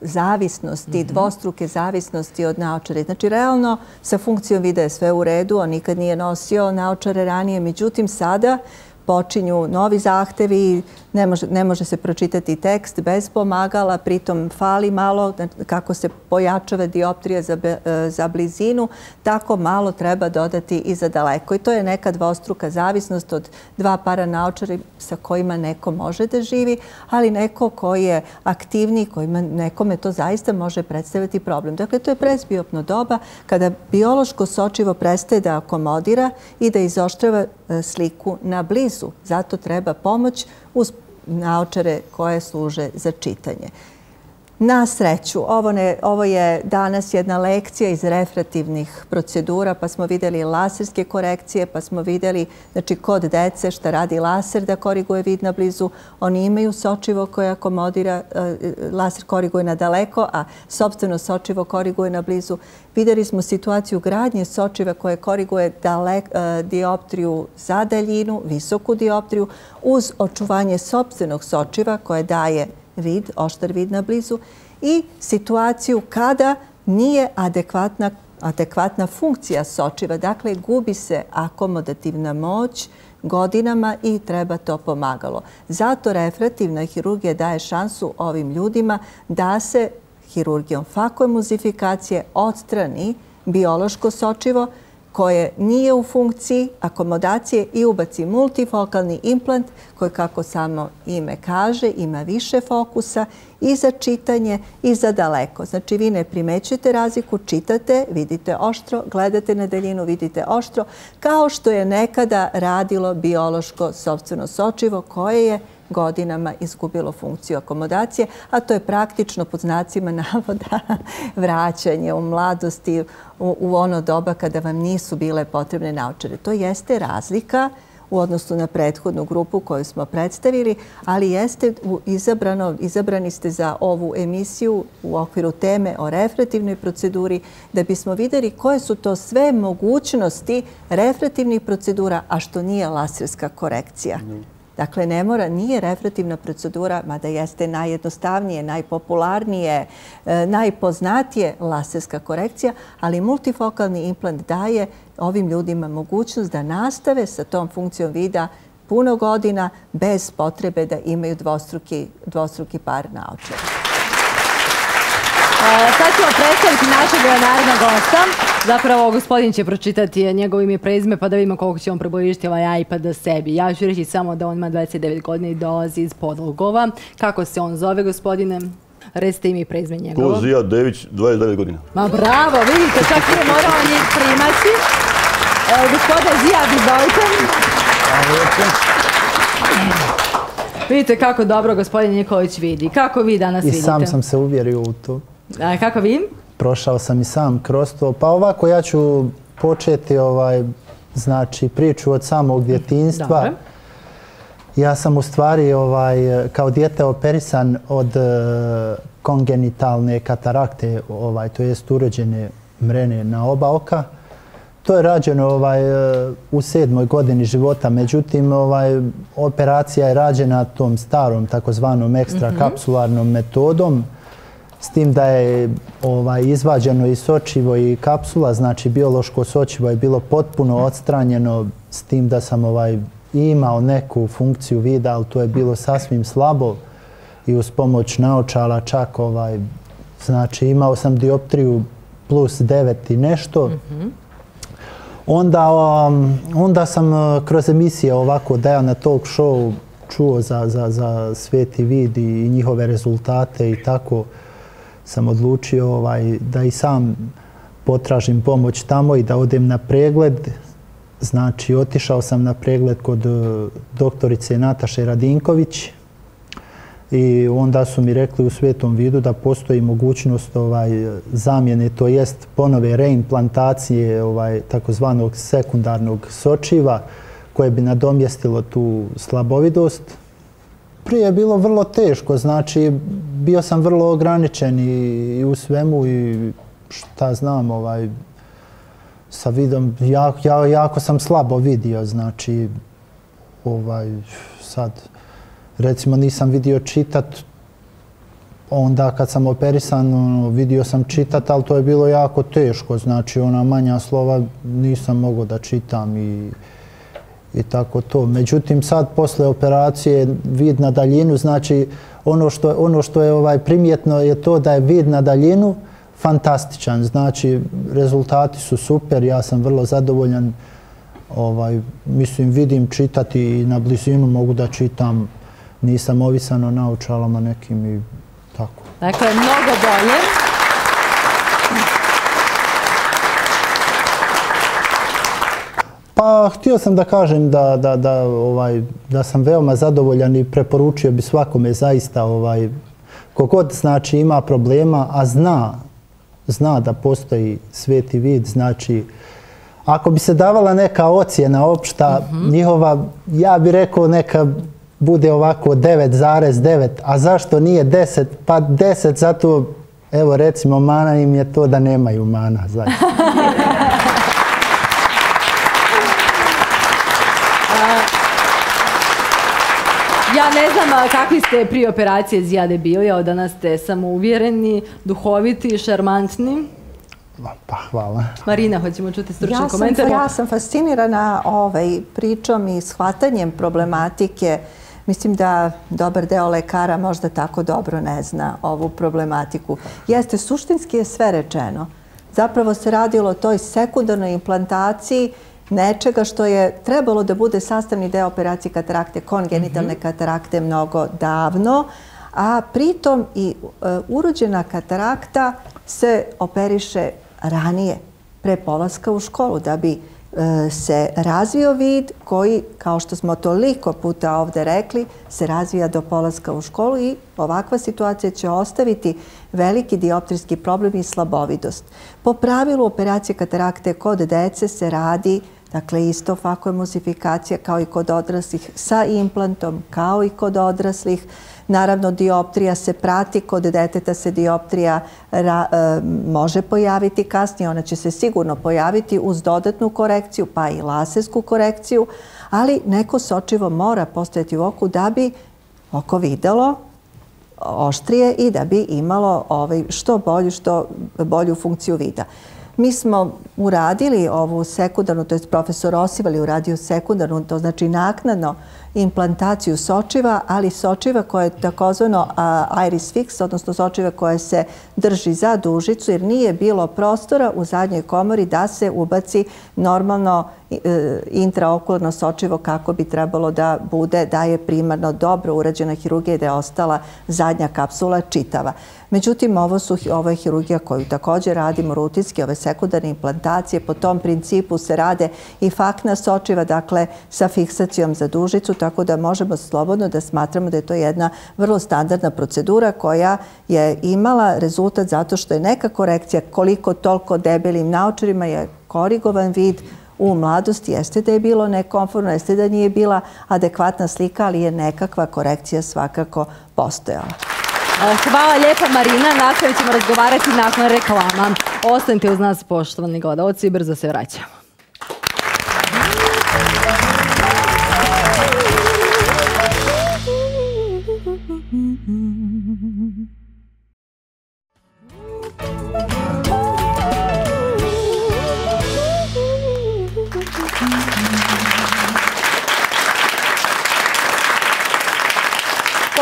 zavisnosti, mhm. dvostruke zavisnosti od naočare. Znači, realno, sa funkcijom vida je sve u redu, on nikad nije nosio naočare ranije, međutim, sada počinju novi zahtevi, ne može, ne može se pročitati tekst bez pomagala, pritom fali malo znači, kako se pojačava dioptrija za, e, za blizinu, tako malo treba dodati i za daleko. I to je neka dvostruka zavisnost od dva para naočari sa kojima neko može da živi, ali neko koji je aktivni, kojima nekome to zaista može predstaviti problem. Dakle, to je presbiopno doba kada biološko sočivo prestaje da akomodira i da izoštrava e, sliku na blizu. Zato treba pomoć uz naočare koje služe za čitanje. Na sreću, ovo, ne, ovo je danas jedna lekcija iz refrativnih procedura, pa smo vidjeli laserske korekcije, pa smo vidjeli znači, kod dece šta radi laser da koriguje vid na blizu. Oni imaju sočivo koje akomodira, e, laser koriguje na daleko, a sobstveno sočivo koriguje na blizu. Vidjeli smo situaciju gradnje sočiva koje koriguje dalek, e, dioptriju za daljinu, visoku dioptriju, uz očuvanje sobstvenog sočiva koje daje vid, oštar vid na blizu i situaciju kada nije adekvatna, adekvatna funkcija sočiva. Dakle, gubi se akomodativna moć godinama i treba to pomagalo. Zato refrativna hirurgija daje šansu ovim ljudima da se hirurgijom fakoemuzifikacije odstrani biološko sočivo, koje nije u funkciji akomodacije i ubaci multifokalni implant koji, kako samo ime kaže, ima više fokusa i za čitanje i za daleko. Znači, vi ne primećujete razliku, čitate, vidite oštro, gledate na daljinu, vidite oštro, kao što je nekada radilo biološko sobstveno sočivo koje je godinama izgubilo funkciju akomodacije, a to je praktično pod znacima navoda vraćanje u mladosti u ono doba kada vam nisu bile potrebne naočare. To jeste razlika u odnosu na prethodnu grupu koju smo predstavili, ali jeste izabrano, izabrani ste za ovu emisiju u okviru teme o refrativnoj proceduri da bismo videli koje su to sve mogućnosti refrativnih procedura, a što nije laserska korekcija. Mhm. Dakle, ne mora, nije refraktivna procedura, mada jeste najjednostavnije, najpopularnije, e, najpoznatije laserska korekcija, ali multifokalni implant daje ovim ljudima mogućnost da nastave sa tom funkcijom vida puno godina bez potrebe da imaju dvostruki, dvostruki par naočara. E, sad ćemo predstaviti našeg narednog gosta. Zapravo, gospodin će pročitati njegov ime i prezime pa da vidimo koliko će on približiti ovaj iPad sebi. Ja ću reći samo da on ima 29 godina i dolazi iz Podolgova. Kako se on zove, gospodine? Recite ime i prezime njegovo. Kozija Dević, 29 godina. Ma bravo, vidite, čak je morao njih primati. Gospoda Zijad, izvolite. Vidite kako dobro gospodin Nikolić vidi. Kako vi danas vidite? I sam sam se uvjerio u to. A kako vi? Prošao sam i sam kroz to. Pa ovako ja ću početi ovaj, znači, priču od samog djetinstva. Dobre. Ja sam u stvari ovaj, kao djete operisan od uh, kongenitalne katarakte, ovaj, to jest urođene mrene na oba oka. To je rađeno ovaj, u sedmoj godini života, međutim ovaj, operacija je rađena tom starom takozvanom ekstrakapsularnom metodom s tim da je ovaj, izvađeno i sočivo i kapsula, znači biološko sočivo je bilo potpuno odstranjeno s tim da sam ovaj, imao neku funkciju vida, ali to je bilo sasvim slabo i uz pomoć naočala čak ovaj, znači imao sam dioptriju plus 9 i nešto. Mm onda, um, onda sam uh, kroz emisije ovako da ja na talk show čuo za, za, za sveti vid i njihove rezultate i tako sam odlučio ovaj, da i sam potražim pomoć tamo i da odem na pregled. Znači, otišao sam na pregled kod e, doktorice Nataše Radinković i onda su mi rekli u svetom vidu da postoji mogućnost ovaj, zamjene, to jest ponove reimplantacije ovaj, takozvanog sekundarnog sočiva koje bi nadomjestilo tu slabovidost. Prije je bilo vrlo teško, znači bio sam vrlo ograničen i, i u svemu i šta znam, ovaj, sa vidom, jako, jako, jako sam slabo vidio, znači ovaj, sad recimo nisam vidio čitat, onda kad sam operisan ono, vidio sam čitat, ali to je bilo jako teško, znači ona manja slova nisam mogao da čitam i, i tako to. Međutim, sad posle operacije vid na daljinu, znači ono što, ono što je ovaj primjetno je to da je vid na daljinu fantastičan, znači rezultati su super, ja sam vrlo zadovoljan, ovaj, mislim vidim čitati i na blizinu mogu da čitam nisam ovisan o naučalama nekim i tako. Dakle, mnogo bolje. Pa, htio sam da kažem da, da, da, ovaj, da sam veoma zadovoljan i preporučio bi svakome zaista ovaj, kogod znači ima problema, a zna, zna da postoji sveti vid, znači ako bi se davala neka ocjena opšta, mm -hmm. njihova, ja bih rekao neka bude ovako 9,9, a zašto nije 10? Pa 10 zato, evo recimo, mana im je to da nemaju mana. Zaista. Ja ne znam kakvi ste prije operacije Zijade bili, ali danas ste samouvjereni, duhoviti, šarmantni. Pa, hvala. Marina, hoćemo čuti stručni ja komentar. Ja sam fascinirana ovaj pričom i shvatanjem problematike Mislim da dobar deo lekara možda tako dobro ne zna ovu problematiku. Jeste, suštinski je sve rečeno. Zapravo se radilo o toj sekundarnoj implantaciji nečega što je trebalo da bude sastavni deo operacije katarakte, kongenitalne mhm. katarakte mnogo davno, a pritom i e, urođena katarakta se operiše ranije, pre polaska u školu, da bi se razvio vid koji, kao što smo toliko puta ovde rekli, se razvija do polaska u školu i ovakva situacija će ostaviti veliki dioptrijski problem i slabovidost. Po pravilu operacije katarakte kod dece se radi Dakle, isto fakoemulsifikacija kao i kod odraslih sa implantom, kao i kod odraslih. Naravno, dioptrija se prati, kod deteta se dioptrija ra, e, može pojaviti kasnije, ona će se sigurno pojaviti uz dodatnu korekciju, pa i lasersku korekciju, ali neko sočivo mora postojati u oku da bi oko videlo oštrije i da bi imalo ovaj, što bolju, što bolju funkciju vida. Mi smo uradili ovu sekundarnu, to je profesor Osivali uradio sekundarnu, to znači naknadno implantaciju sočiva, ali sočiva koje je takozvano iris fix, odnosno sočiva koje se drži za dužicu, jer nije bilo prostora u zadnjoj komori da se ubaci normalno e, intraokularno sočivo kako bi trebalo da bude, da je primarno dobro urađena hirurgija i da je ostala zadnja kapsula čitava. Međutim, ovo, su, ovo je hirurgija koju također radimo rutinski, ove sekundarne implantacije. Po tom principu se rade i fakna sočiva, dakle sa fiksacijom za dužicu, tako tako da možemo slobodno da smatramo da je to jedna vrlo standardna procedura koja je imala rezultat zato što je neka korekcija koliko toliko debelim naočarima je korigovan vid u mladosti. Jeste da je bilo nekomfortno, jeste da nije bila adekvatna slika, ali je nekakva korekcija svakako postojala. E, hvala lijepa Marina, nastavit ćemo razgovarati nakon reklama. Ostanite uz nas, poštovani gledalci, i brzo se vraćamo.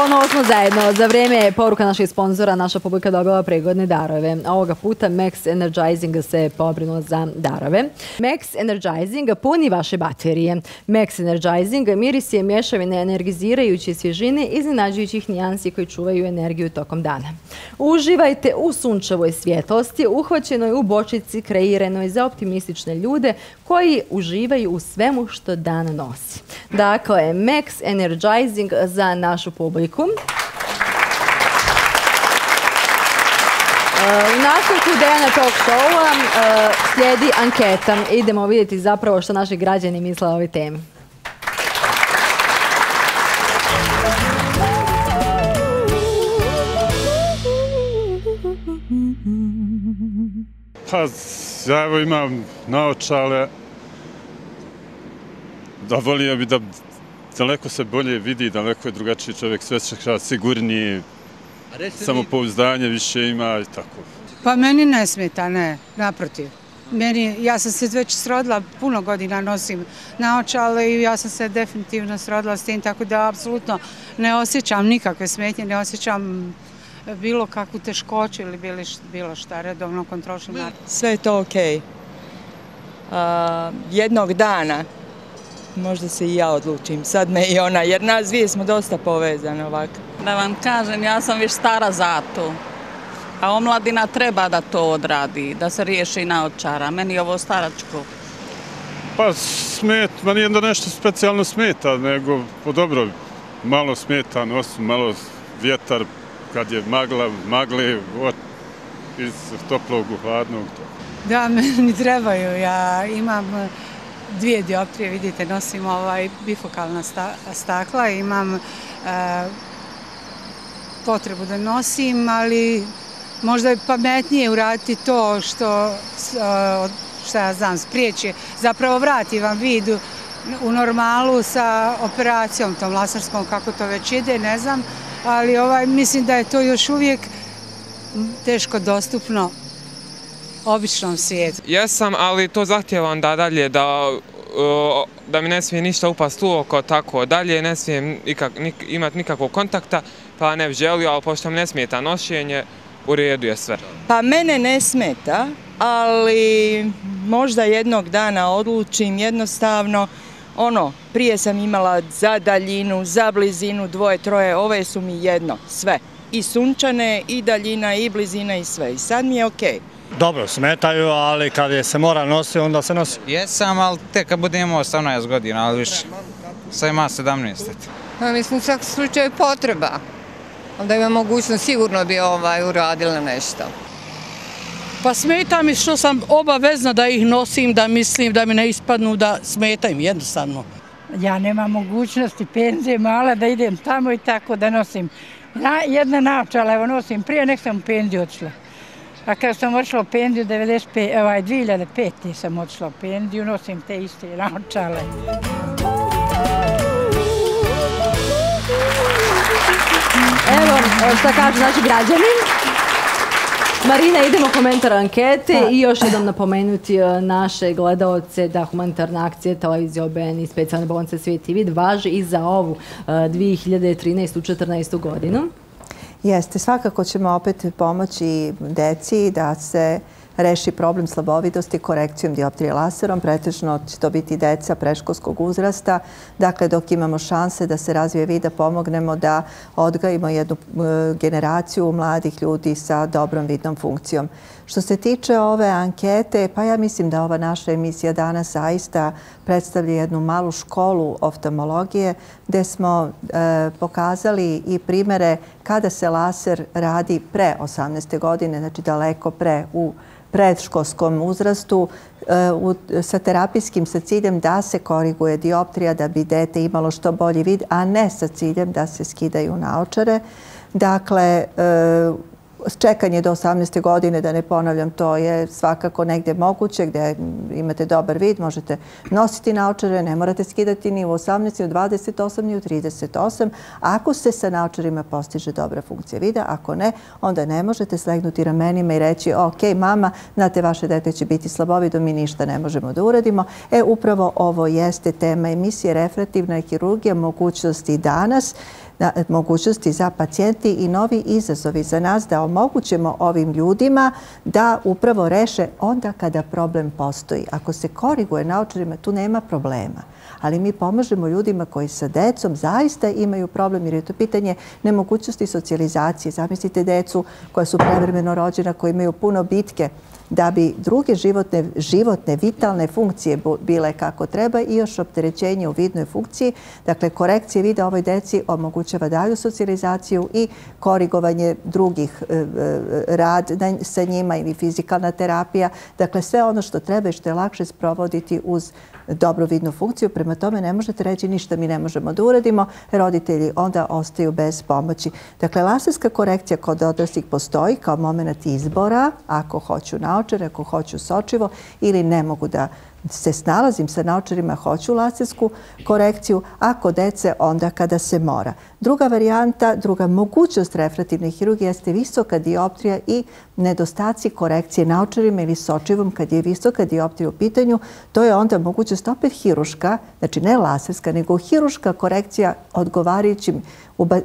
Ponovo smo zajedno. Za vrijeme poruka naših sponzora naša publika dobila pregodne darove. Ovoga puta Max Energizing se pobrinuo za darove. Max Energizing puni vaše baterije. Max Energizing miris je mješavine energizirajuće svježine iznenađujućih nijansi koji čuvaju energiju tokom dana. Uživajte u sunčevoj svjetlosti, uhvaćenoj u bočici kreirenoj za optimistične ljude koji uživaju u svemu što dan nosi. Dakle, Max Energizing za našu publiku. E, u nastavku Dejana Talk Show-a e, slijedi anketa. Idemo vidjeti zapravo što naši građani misle o ovoj temi. Pa, ja evo imam naočale da volio bi da daleko se bolje vidi, daleko je drugačiji čovjek, sve će sigurniji, samopouzdanje više ima i tako. Pa meni ne smeta, ne, naprotiv. Meni, ja sam se već srodila, puno godina nosim naočale i ja sam se definitivno srodila s tim, tako da apsolutno ne osjećam nikakve smetnje, ne osjećam bilo kakvu teškoću ili bilo šta redovno kontrolišno. Sve je to okej. Jednog dana možda se i ja odlučim. Sad me i ona, jer nas dvije smo dosta povezane ovako. Da vam kažem, ja sam viš stara za to. A omladina treba da to odradi, da se riješi na očara. Meni je ovo staračko. Pa smet, ma nije da nešto specijalno smeta, nego po dobro, malo smeta nos, malo vjetar, kad je magla, magle, od, iz toplog u hladnog. Da, meni trebaju. Ja imam eh, dvije dioptrije, vidite, nosim ovaj bifokalna stakla, imam e, potrebu da nosim, ali možda je pametnije uraditi to što, e, šta ja znam, spriječe, zapravo vrati vam vidu u normalu sa operacijom tom lasarskom, kako to već ide, ne znam, ali ovaj, mislim da je to još uvijek teško dostupno običnom svijetu. Jesam, ali to zahtjevam da dalje, da, da mi ne smije ništa upast u oko, tako dalje, ne smijem imati nikakvog kontakta, pa ne bih želio, ali pošto mi ne smeta nošenje, u redu je sve. Pa mene ne smeta, ali možda jednog dana odlučim jednostavno, ono, prije sam imala za daljinu, za blizinu, dvoje, troje, ove su mi jedno, sve. I sunčane, i daljina, i blizina, i sve. I sad mi je okej. Dobro, smetaju, ali kad je se mora nositi, onda se nosi. Jesam, ali tek kad budem imao 18 godina, ali više. Sad ima 17. Pa mislim, u svakom slučaju potreba. Onda ima mogućnost, sigurno bi ovaj uradila nešto. Pa smeta mi što sam obavezna da ih nosim, da mislim, da mi ne ispadnu, da smetajem jednostavno. Ja nemam mogućnosti, penzije mala, da idem tamo i tako da nosim. Jedna naočala, evo nosim, prije nek sam u penziju odšla. A kad sam odšla u penziju, 2005. Ovaj, sam odšla u penziju, nosim te iste naočale. Evo, šta. Evo, što kažu naši građani. Marina, idemo komentar ankete i još jednom napomenuti e, naše gledalce da humanitarna akcija televizije OBN i specijalne bolnice Svijeti vid važi i za ovu 2013-2014 godinu. Jeste, svakako ćemo opet pomoći deci da se reši problem slabovidosti korekcijom dioptrije laserom. Pretežno će to biti deca preškolskog uzrasta. Dakle, dok imamo šanse da se razvije vid, da pomognemo da odgajimo jednu e, generaciju mladih ljudi sa dobrom vidnom funkcijom. Što se tiče ove ankete, pa ja mislim da ova naša emisija danas zaista predstavlja jednu malu školu oftalmologije gde smo e, pokazali i primere kada se laser radi pre 18. godine, znači daleko pre u predškolskom uzrastu e, sa terapijskim sa ciljem da se koriguje dioptrija da bi dete imalo što bolji vid, a ne sa ciljem da se skidaju naočare. Dakle, e, čekanje do 18. godine, da ne ponavljam, to je svakako negdje moguće, gdje imate dobar vid, možete nositi naočare, ne morate skidati ni u 18, ni u 28, ni u 38. Ako se sa naočarima postiže dobra funkcija vida, ako ne, onda ne možete slegnuti ramenima i reći, ok, mama, znate, vaše dete će biti slabovido, mi ništa ne možemo da uradimo. E, upravo ovo jeste tema emisije refraktivna kirurgija, mogućnosti danas E, mogućnosti za pacijenti i novi izazovi za nas da omogućemo ovim ljudima da upravo reše onda kada problem postoji. Ako se koriguje naočarima, tu nema problema. Ali mi pomažemo ljudima koji sa decom zaista imaju problem jer je to pitanje nemogućnosti socijalizacije. Zamislite decu koja su prevremeno rođena, koji imaju puno bitke da bi druge životne, životne, vitalne funkcije bile kako treba i još opterećenje u vidnoj funkciji. Dakle, korekcije vida ovoj deci omogućava dalju socijalizaciju i korigovanje drugih e, e rad sa njima ili fizikalna terapija. Dakle, sve ono što treba i što je lakše sprovoditi uz dobru vidnu funkciju. Prema tome ne možete reći ništa mi ne možemo da uradimo. Roditelji onda ostaju bez pomoći. Dakle, laserska korekcija kod odraslih postoji kao moment izbora ako hoću naočar, ako hoću sočivo ili ne mogu da se snalazim sa naočarima, hoću lasersku korekciju, ako dece onda kada se mora. Druga varijanta, druga mogućnost refraktivne hirurgije jeste visoka dioptrija i nedostaci korekcije naočarima ili sočivom kad je visoka dioptrija u pitanju. To je onda mogućnost opet hiruška, znači ne laserska, nego hiruška korekcija odgovarajućim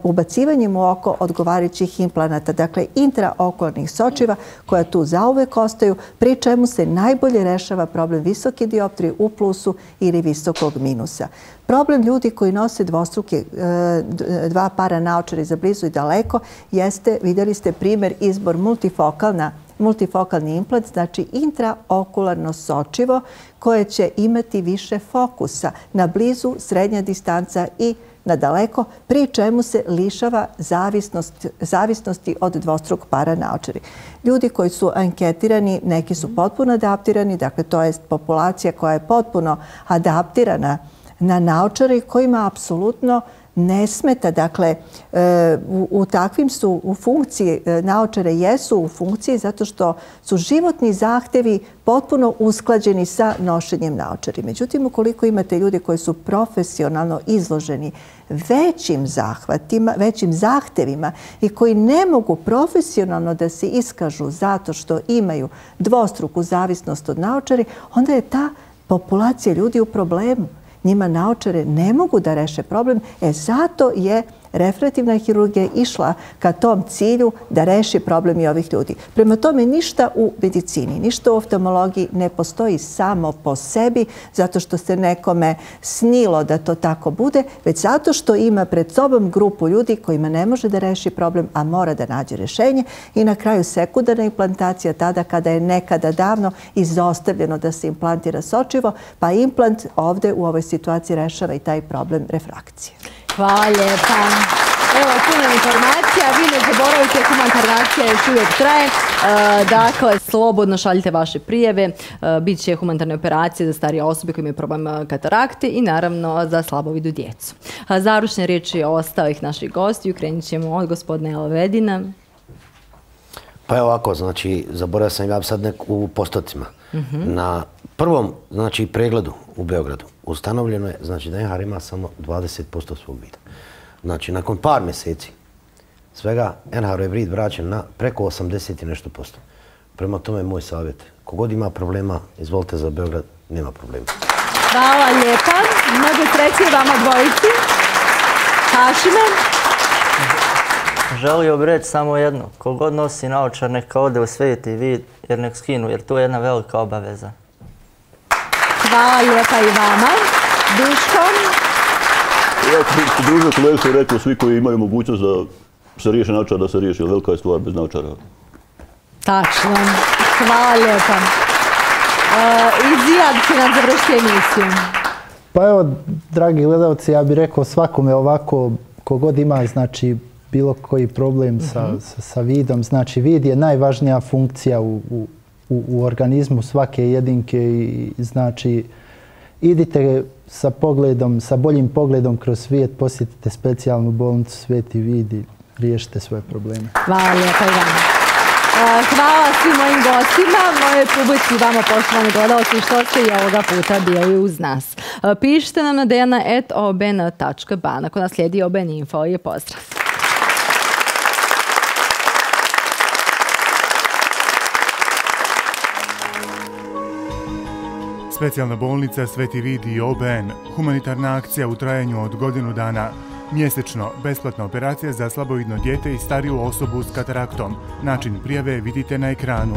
ubacivanjem u oko odgovarajućih implanata, dakle intraokularnih sočiva koja tu zauvek ostaju, pri čemu se najbolje rešava problem visoke dioptrije u plusu ili visokog minusa. Problem ljudi koji nose dvostruke e, dva para naočara za blizu i daleko jeste, vidjeli ste primjer, izbor multifokalna multifokalni implant, znači intraokularno sočivo koje će imati više fokusa na blizu, srednja distanca i na daleko, pri čemu se lišava zavisnost, zavisnosti od dvostruk para naočari. Ljudi koji su anketirani, neki su potpuno adaptirani, dakle to je populacija koja je potpuno adaptirana na naočari kojima apsolutno ne smeta. Dakle, e, u, u takvim su u funkciji, e, naočare jesu u funkciji zato što su životni zahtevi potpuno usklađeni sa nošenjem naočari. Međutim, ukoliko imate ljude koji su profesionalno izloženi većim zahvatima, većim zahtevima i koji ne mogu profesionalno da se iskažu zato što imaju dvostruku zavisnost od naočari, onda je ta populacija ljudi u problemu njima naočare ne mogu da reše problem, e zato je refraktivna hirurgija išla ka tom cilju da reši problem i ovih ljudi. Prema tome, ništa u medicini, ništa u oftalmologiji ne postoji samo po sebi zato što se nekome snilo da to tako bude, već zato što ima pred sobom grupu ljudi kojima ne može da reši problem, a mora da nađe rešenje. I na kraju sekundarna implantacija tada kada je nekada davno izostavljeno da se implantira sočivo, pa implant ovde u ovoj situaciji rešava i taj problem refrakcije. Hvala lijepa. Evo, puno informacija. Vi ne zaboravite, humanitarna akcija još uvijek traje. E, dakle, slobodno šaljite vaše prijeve. E, Biće humanitarne operacije za starije osobe koji imaju problem e, katarakte i naravno za slabovidu djecu. Zaručne riječi o ostalih naših gosti. Ukrenit ćemo od gospodine Elvedina. Pa je ovako, znači, zaboravio sam ja sad nek u postocima. Mhm. Na prvom, znači, pregledu u Beogradu ustanovljeno je, znači, da Enhar ima samo 20% svog vida. Znači, nakon par mjeseci svega NHR je vrid vraćen na preko 80 i nešto posto. Prema tome, moj savjet, kogod ima problema, izvolite za Beograd, nema problema. Hvala lijepa. Mnogo sreće vama dvojici. Hašime. Želio bi reći samo jedno. Kogod nosi naočar, neka ode u sveti vid, jer nek skinu, jer to je jedna velika obaveza. Hvala lijepa i vama. Duško. Ja ću su rekli, svi koji imaju mogućnost da se riješe naočar, da se riješi, jer velika je stvar bez naočara. Tačno. Hvala lijepa. Uh, I Zijad će nam završiti emisiju. Pa evo, dragi gledalci, ja bih rekao svakome ovako, kogod ima, znači, bilo koji problem sa, Mhm. sa, sa vidom, znači vid je najvažnija funkcija u, u, u, u organizmu svake jedinke i znači idite sa pogledom, sa boljim pogledom kroz svijet, posjetite specijalnu bolnicu Sveti Vidi, riješite svoje probleme. Hvala lijepa i vama. Hvala svim mojim gostima, moje publici i vama poštovani gledalci što ste i ovoga puta bili uz nas. Pišite nam na dejana.oben.ban. Nakon nas slijedi OBN Info je pozdrav. Specijalna bolnica Sveti Vid i OBN, humanitarna akcija u trajanju od godinu dana, mjesečno besplatna operacija za slabovidno dijete i stariju osobu s kataraktom. Način prijave vidite na ekranu.